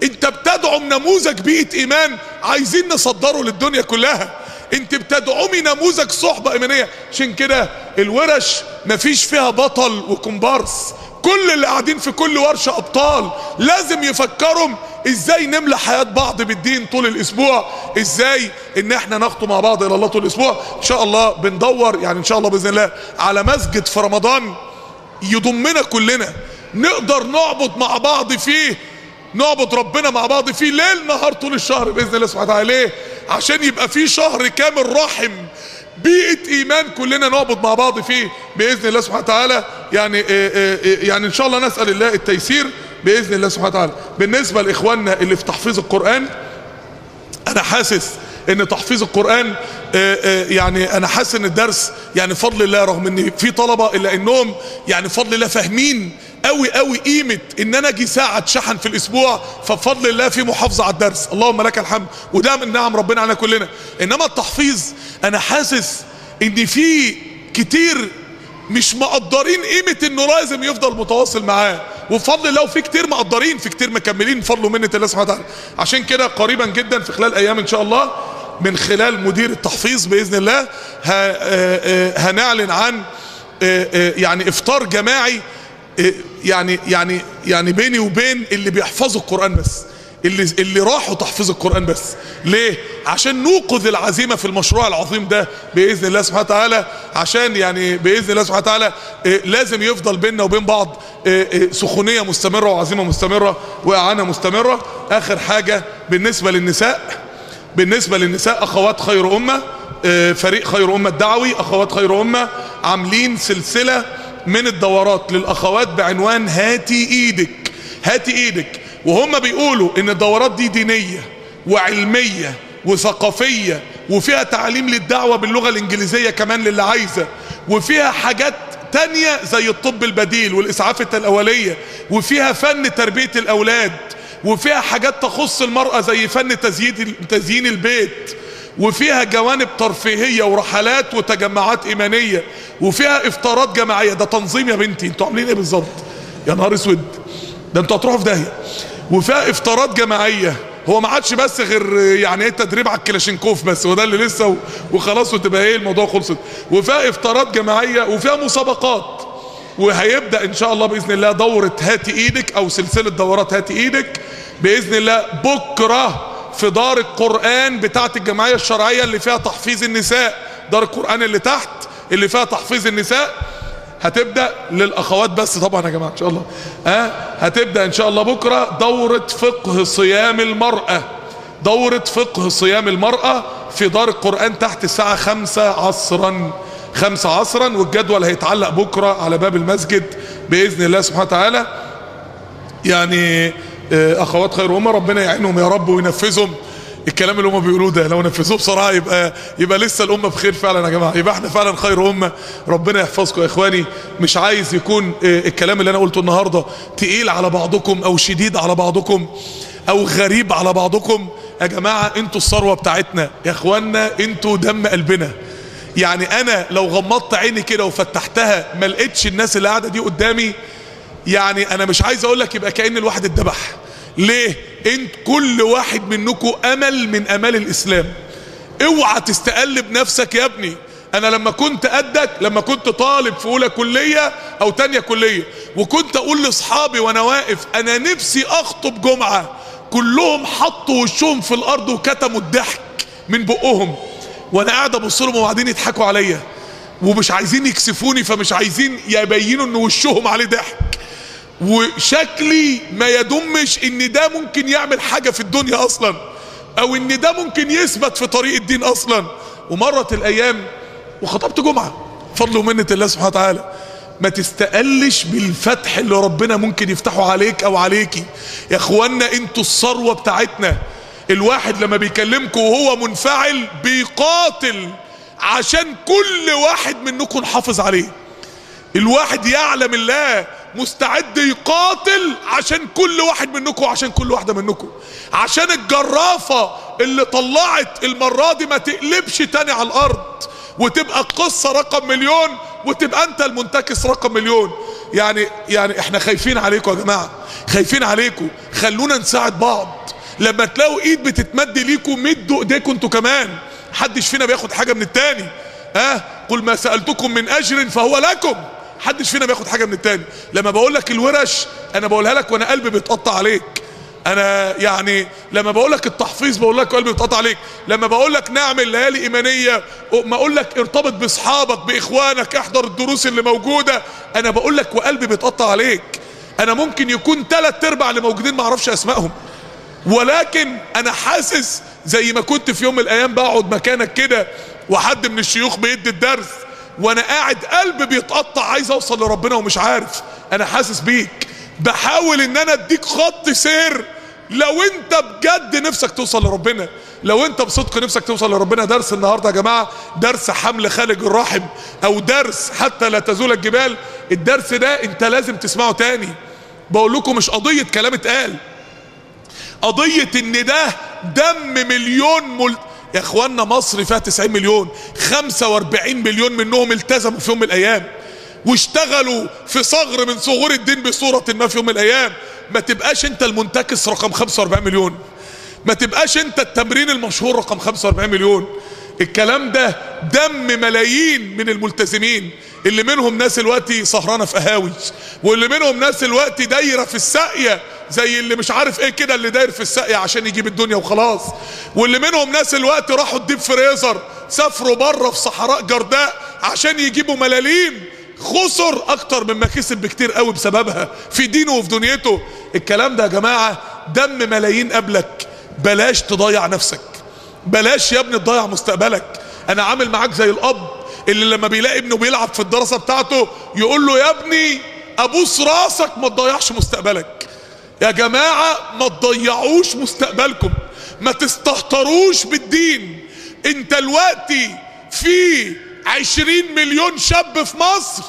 [SPEAKER 1] أنت بتدعم نموذج بيئة إيمان. عايزين نصدره للدنيا كلها. انت بتدعمي نموذج صحبة إيمانية. عشان كده الورش مفيش فيها بطل وكومبارس كل اللي قاعدين في كل ورشة أبطال. لازم يفكروا إزاي نملى حياة بعض بالدين طول الأسبوع. إزاي إن إحنا نخطو مع بعض إلى الله طول الأسبوع. إن شاء الله بندور يعني إن شاء الله بإذن الله على مسجد في رمضان يضمنا كلنا. نقدر نعبد مع بعض فيه نعبد ربنا مع بعض فيه ليل نهار طول الشهر بإذن الله سبحانه وتعالى. ليه؟ عشان يبقى فيه شهر كامل رحم. بيئة إيمان كلنا نعبد مع بعض فيه بإذن الله سبحانه وتعالى. يعني يعني إن شاء الله نسأل الله التيسير بإذن الله سبحانه وتعالى. بالنسبة لإخواننا اللي في تحفيظ القرآن أنا حاسس إن تحفيظ القرآن آه، آه، يعني أنا حاسس إن الدرس يعني فضل الله رغم إن في طلبة إلا إنهم يعني فضل الله فاهمين قوي قوي قيمة إن أنا أجي ساعة شحن في الأسبوع فبفضل الله في محافظة على الدرس. اللهم لك الحمد. وده من نعم ربنا علينا كلنا. إنما التحفيظ أنا حاسس إن في كتير مش مقدرين قيمة إنه لازم يفضل متواصل معاه. وبفضل الله وفي كتير مقدرين في كتير مكملين. بفضل ومنة الله سبحانه وتعالى عشان كده قريبا جدا في خلال أيام إن شاء الله من خلال مدير التحفيظ بإذن الله آه، آه، هنعلن عن آه، يعني إفطار جماعي يعني يعني يعني بيني وبين اللي بيحفظوا القرآن بس اللي اللي راحوا تحفيظ القرآن بس. ليه؟ عشان نوقظ العزيمة في المشروع العظيم ده بإذن الله سبحانه وتعالى. عشان يعني بإذن الله سبحانه وتعالى آه، لازم يفضل بيننا وبين بعض آه، آه، سخونية مستمرة وعزيمة مستمرة وإعانة مستمرة. آخر حاجة بالنسبة للنساء بالنسبة للنساء أخوات خير أمة فريق خير أمة الدعوي أخوات خير أمة عاملين سلسلة من الدورات للأخوات بعنوان هاتي إيدك هاتي إيدك. وهم بيقولوا إن الدورات دي دينية وعلمية وثقافية وفيها تعليم للدعوة باللغة الإنجليزية كمان للي عايزة وفيها حاجات تانية زي الطب البديل والإسعاف الأولية وفيها فن تربية الأولاد وفيها حاجات تخص المرأة زي فن تزيين تزيين البيت. وفيها جوانب ترفيهية ورحلات وتجمعات إيمانية وفيها إفطارات جماعية. ده تنظيم يا بنتي. أنتوا عاملين إيه بالظبط؟ يا نهار أسود. ده أنتوا هتروحوا في داهية. وفيها إفطارات جماعية. هو ما عادش بس غير يعني إيه تدريب على الكلاشينكوف بس وده اللي لسه وخلاص وتبقى إيه الموضوع خلصت. وفيها إفطارات جماعية وفيها مسابقات. وهيبدأ إن شاء الله بإذن الله دورة هاتي إيدك أو سلسلة دورات هاتي إيدك بإذن الله بكرة في دار القرآن بتاعت الجمعية الشرعية اللي فيها تحفيظ النساء. دار القرآن اللي تحت اللي فيها تحفيظ النساء. هتبدأ للأخوات بس طبعا يا جماعة إن شاء الله. ها؟ هتبدأ إن شاء الله بكرة دورة فقه صيام المرأة. دورة فقه صيام المرأة في دار القرآن تحت الساعة خمسة عصرا. خمسة عصرا والجدول هيتعلق بكرة على باب المسجد بإذن الله سبحانه وتعالى. يعني أخوات خير امه ربنا يعينهم يا رب وينفذهم. الكلام اللي هم بيقولوه ده لو نفذوه بصراحة يبقى يبقى لسه الأمة بخير فعلا يا جماعة. يبقى إحنا فعلا خير امه ربنا يحفظكم يا إخواني. مش عايز يكون آه، الكلام اللي أنا قلته النهارده تقيل على بعضكم أو شديد على بعضكم أو غريب على بعضكم. يا جماعة أنتوا الثروة بتاعتنا. يا اخوانا أنتوا دم قلبنا. يعني أنا لو غمضت عيني كده وفتحتها ما لقيتش الناس اللي قاعدة دي قدامي يعني أنا مش عايز أقول لك يبقى كأن الواحد اتذبح. ليه؟ انت كل واحد منكم أمل من أمال الإسلام. اوعى تستقلب نفسك يا ابني. أنا لما كنت قدك لما كنت طالب في أولى كلية أو تانية كلية وكنت أقول لأصحابي وأنا واقف أنا نفسي أخطب جمعة. كلهم حطوا وشهم في الأرض وكتموا الضحك من بقهم. وأنا قاعد أبص لهم وبعدين يضحكوا عليا. ومش عايزين يكسفوني فمش عايزين يبينوا إن وشهم عليه ضحك. وشكلي ما يدمش إن ده ممكن يعمل حاجة في الدنيا أصلا أو إن ده ممكن يثبت في طريق الدين أصلا. ومرت الأيام وخطبت جمعة فضل ومنة الله سبحانه وتعالى ما تستقلش بالفتح اللي ربنا ممكن يفتحه عليك أو عليكي. يا إخوانا أنتوا الثروة بتاعتنا. الواحد لما بيكلمكم وهو منفعل بيقاتل عشان كل واحد منكم نحافظ عليه. الواحد يعلم الله مستعد يقاتل عشان كل واحد منكم وعشان كل واحدة منكم. عشان الجرافة اللي طلعت المرة دي ما تقلبش تاني على الأرض وتبقى القصة رقم مليون وتبقى أنت المنتكس رقم مليون. يعني يعني إحنا خايفين عليكم يا جماعة. خايفين عليكم. خلونا نساعد بعض. لما تلاقوا إيد بتتمد ليكم مدوا إيديكم أنتوا كمان. محدش فينا بياخد حاجة من التاني. ها؟ قل ما سألتكم من أجر فهو لكم. حدش فينا بياخد حاجة من التاني. لما بقول لك الورش أنا بقولها لك وأنا قلبي بيتقطع عليك. أنا يعني لما بقول لك التحفيظ بقول لك قلبي بيتقطع عليك. لما بقول لك نعمل ليالي إيمانية ما أقول لك ارتبط بأصحابك بإخوانك احضر الدروس اللي موجودة. أنا بقول لك وقلبي بيتقطع عليك. أنا ممكن يكون ثلاث أرباع اللي موجودين ما أعرفش أسمائهم. ولكن أنا حاسس زي ما كنت في يوم من الأيام بقعد مكانك كده وحد من الشيوخ بيدي الدرس. وأنا قاعد قلبي بيتقطع عايز اوصل لربنا ومش عارف. أنا حاسس بيك. بحاول ان أنا اديك خط سير. لو انت بجد نفسك توصل لربنا لو انت بصدق نفسك توصل لربنا درس النهارده يا جماعة درس حمل خارج الرحم أو درس حتى لا تزول الجبال. الدرس ده انت لازم تسمعه تاني. بقول لكم مش قضية كلام اتقال. قضية ان ده دم مليون مل... يا اخوانا مصر فيها 90 مليون 45 مليون منهم التزموا في يوم من الأيام واشتغلوا في صغر من صغور الدين بصورة ما في يوم من الأيام. ما تبقاش أنت المنتكس رقم 45 مليون. ما تبقاش أنت التمرين المشهور رقم 45 مليون. الكلام ده دم ملايين من الملتزمين. اللي منهم ناس الوقت سهرانة في قهاوي واللي منهم ناس الوقت دايرة في الساقية زي اللي مش عارف إيه كده اللي داير في الساقية عشان يجيب الدنيا وخلاص. واللي منهم ناس الوقت راحوا الديب فريزر سافروا بره في صحراء جرداء عشان يجيبوا ملاليم. خسر أكتر مما كسب بكتير قوي بسببها في دينه وفي دنيته. الكلام ده يا جماعة دم ملايين قبلك. بلاش تضيع نفسك. بلاش يا ابني تضيع مستقبلك. أنا عامل معاك زي الأب. اللي لما بيلاقي ابنه بيلعب في الدراسة بتاعته يقول له يا ابني أبوس راسك ما تضيعش مستقبلك. يا جماعة ما تضيعوش مستقبلكم ما تستهتروش بالدين. انت دلوقتي في عشرين مليون شاب في مصر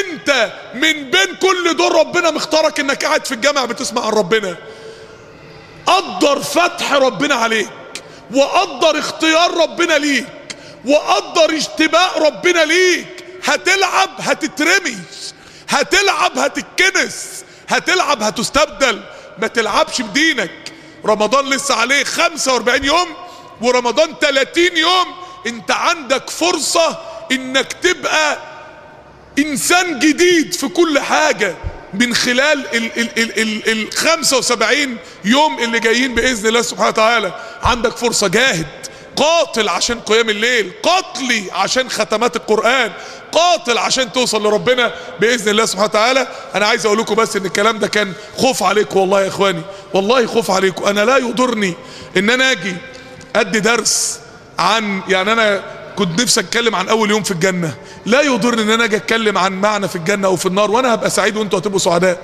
[SPEAKER 1] انت من بين كل دول ربنا مختارك انك قاعد في الجامع بتسمع عن ربنا. قدر فتح ربنا عليك وقدر اختيار ربنا ليك. وقدر اجتباء ربنا ليك. هتلعب هتترمي هتلعب هتتكنس. هتلعب هتستبدل. ما تلعبش بدينك. رمضان لسه عليه 45 يوم ورمضان 30 يوم. انت عندك فرصة انك تبقى انسان جديد في كل حاجة من خلال ال ال ال ال ال 75 يوم اللي جايين بإذن الله سبحانه وتعالى. عندك فرصة جاهد. قاتل عشان قيام الليل قاتلي عشان ختمات القرآن قاتل عشان توصل لربنا بإذن الله سبحانه وتعالى. أنا عايز أقول لكم بس إن الكلام ده كان خوف عليكم والله يا إخواني والله خوف عليكم. أنا لا يضرني إن أنا آجي أدي درس عن يعني أنا كنت نفسي أتكلم عن أول يوم في الجنة. لا يضرني إن أنا آجي أتكلم عن معنى في الجنة أو في النار وأنا هبقى سعيد وأنتوا هتبقوا سعداء.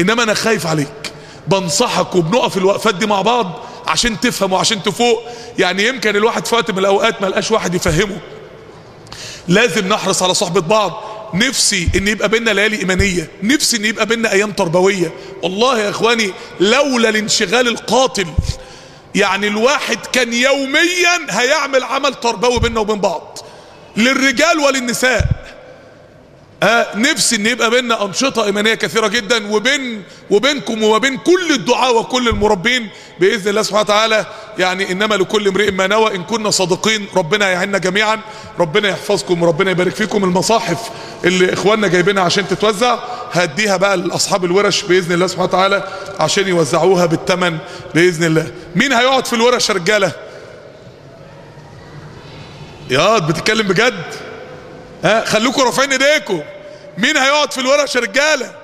[SPEAKER 1] إنما أنا خايف عليك. بنصحك وبنقف الوقفات دي مع بعض. عشان تفهم وعشان تفوق يعني يمكن الواحد في وقت من الأوقات ما لقاش واحد يفهمه. لازم نحرص على صحبة بعض. نفسي إن يبقى بينا ليالي إيمانية. نفسي إن يبقى بينا أيام تربوية. والله يا إخواني لولا الانشغال القاتل يعني الواحد كان يوميا هيعمل عمل تربوي بيننا وبين بعض. للرجال وللنساء. آه نفسي إن يبقى بينا أنشطة إيمانية كثيرة جدا وبين وبينكم وبين كل الدعاء وكل المربين بإذن الله سبحانه وتعالى. يعني إنما لكل امرئ ما نوى إن كنا صادقين ربنا يعيننا جميعا ربنا يحفظكم وربنا يبارك فيكم. المصاحف اللي إخواننا جايبينها عشان تتوزع هديها بقى لأصحاب الورش بإذن الله سبحانه وتعالى عشان يوزعوها بالثمن بإذن الله. مين هيقعد في الورش يا رجالة؟ يا بتتكلم بجد؟ ها خليكم رافعين ايديكم مين هيقعد في الورش يا رجاله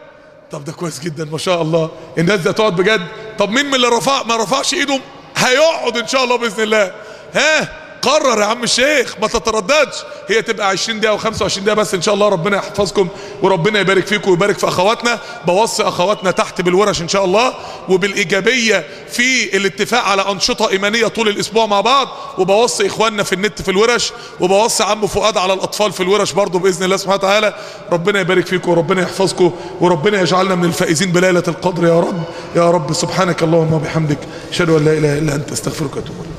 [SPEAKER 1] طب ده كويس جدا ما شاء الله. الناس دي هتقعد بجد. طب مين من اللي رفع ما رفعش ايده؟ هيقعد إن شاء الله بإذن الله. ها؟ قرر يا عم الشيخ ما تترددش. هي تبقى 20 دقيقة و25 دقيقة بس إن شاء الله ربنا يحفظكم وربنا يبارك فيكم ويبارك في أخواتنا. بوصي أخواتنا تحت بالورش إن شاء الله. وبالإيجابية في الاتفاق على أنشطة إيمانية طول الأسبوع مع بعض. وبوصي إخواننا في النت في الورش. وبوصي عم فؤاد على الأطفال في الورش برضه بإذن الله سبحانه وتعالى. ربنا يبارك فيكم وربنا يحفظكم. وربنا يجعلنا من الفائزين بليلة القدر يا رب. يا رب سبحانك اللهم وبحمدك. أشهد أن لا إله إلا أنت. أستغفرك وأتوب إليك.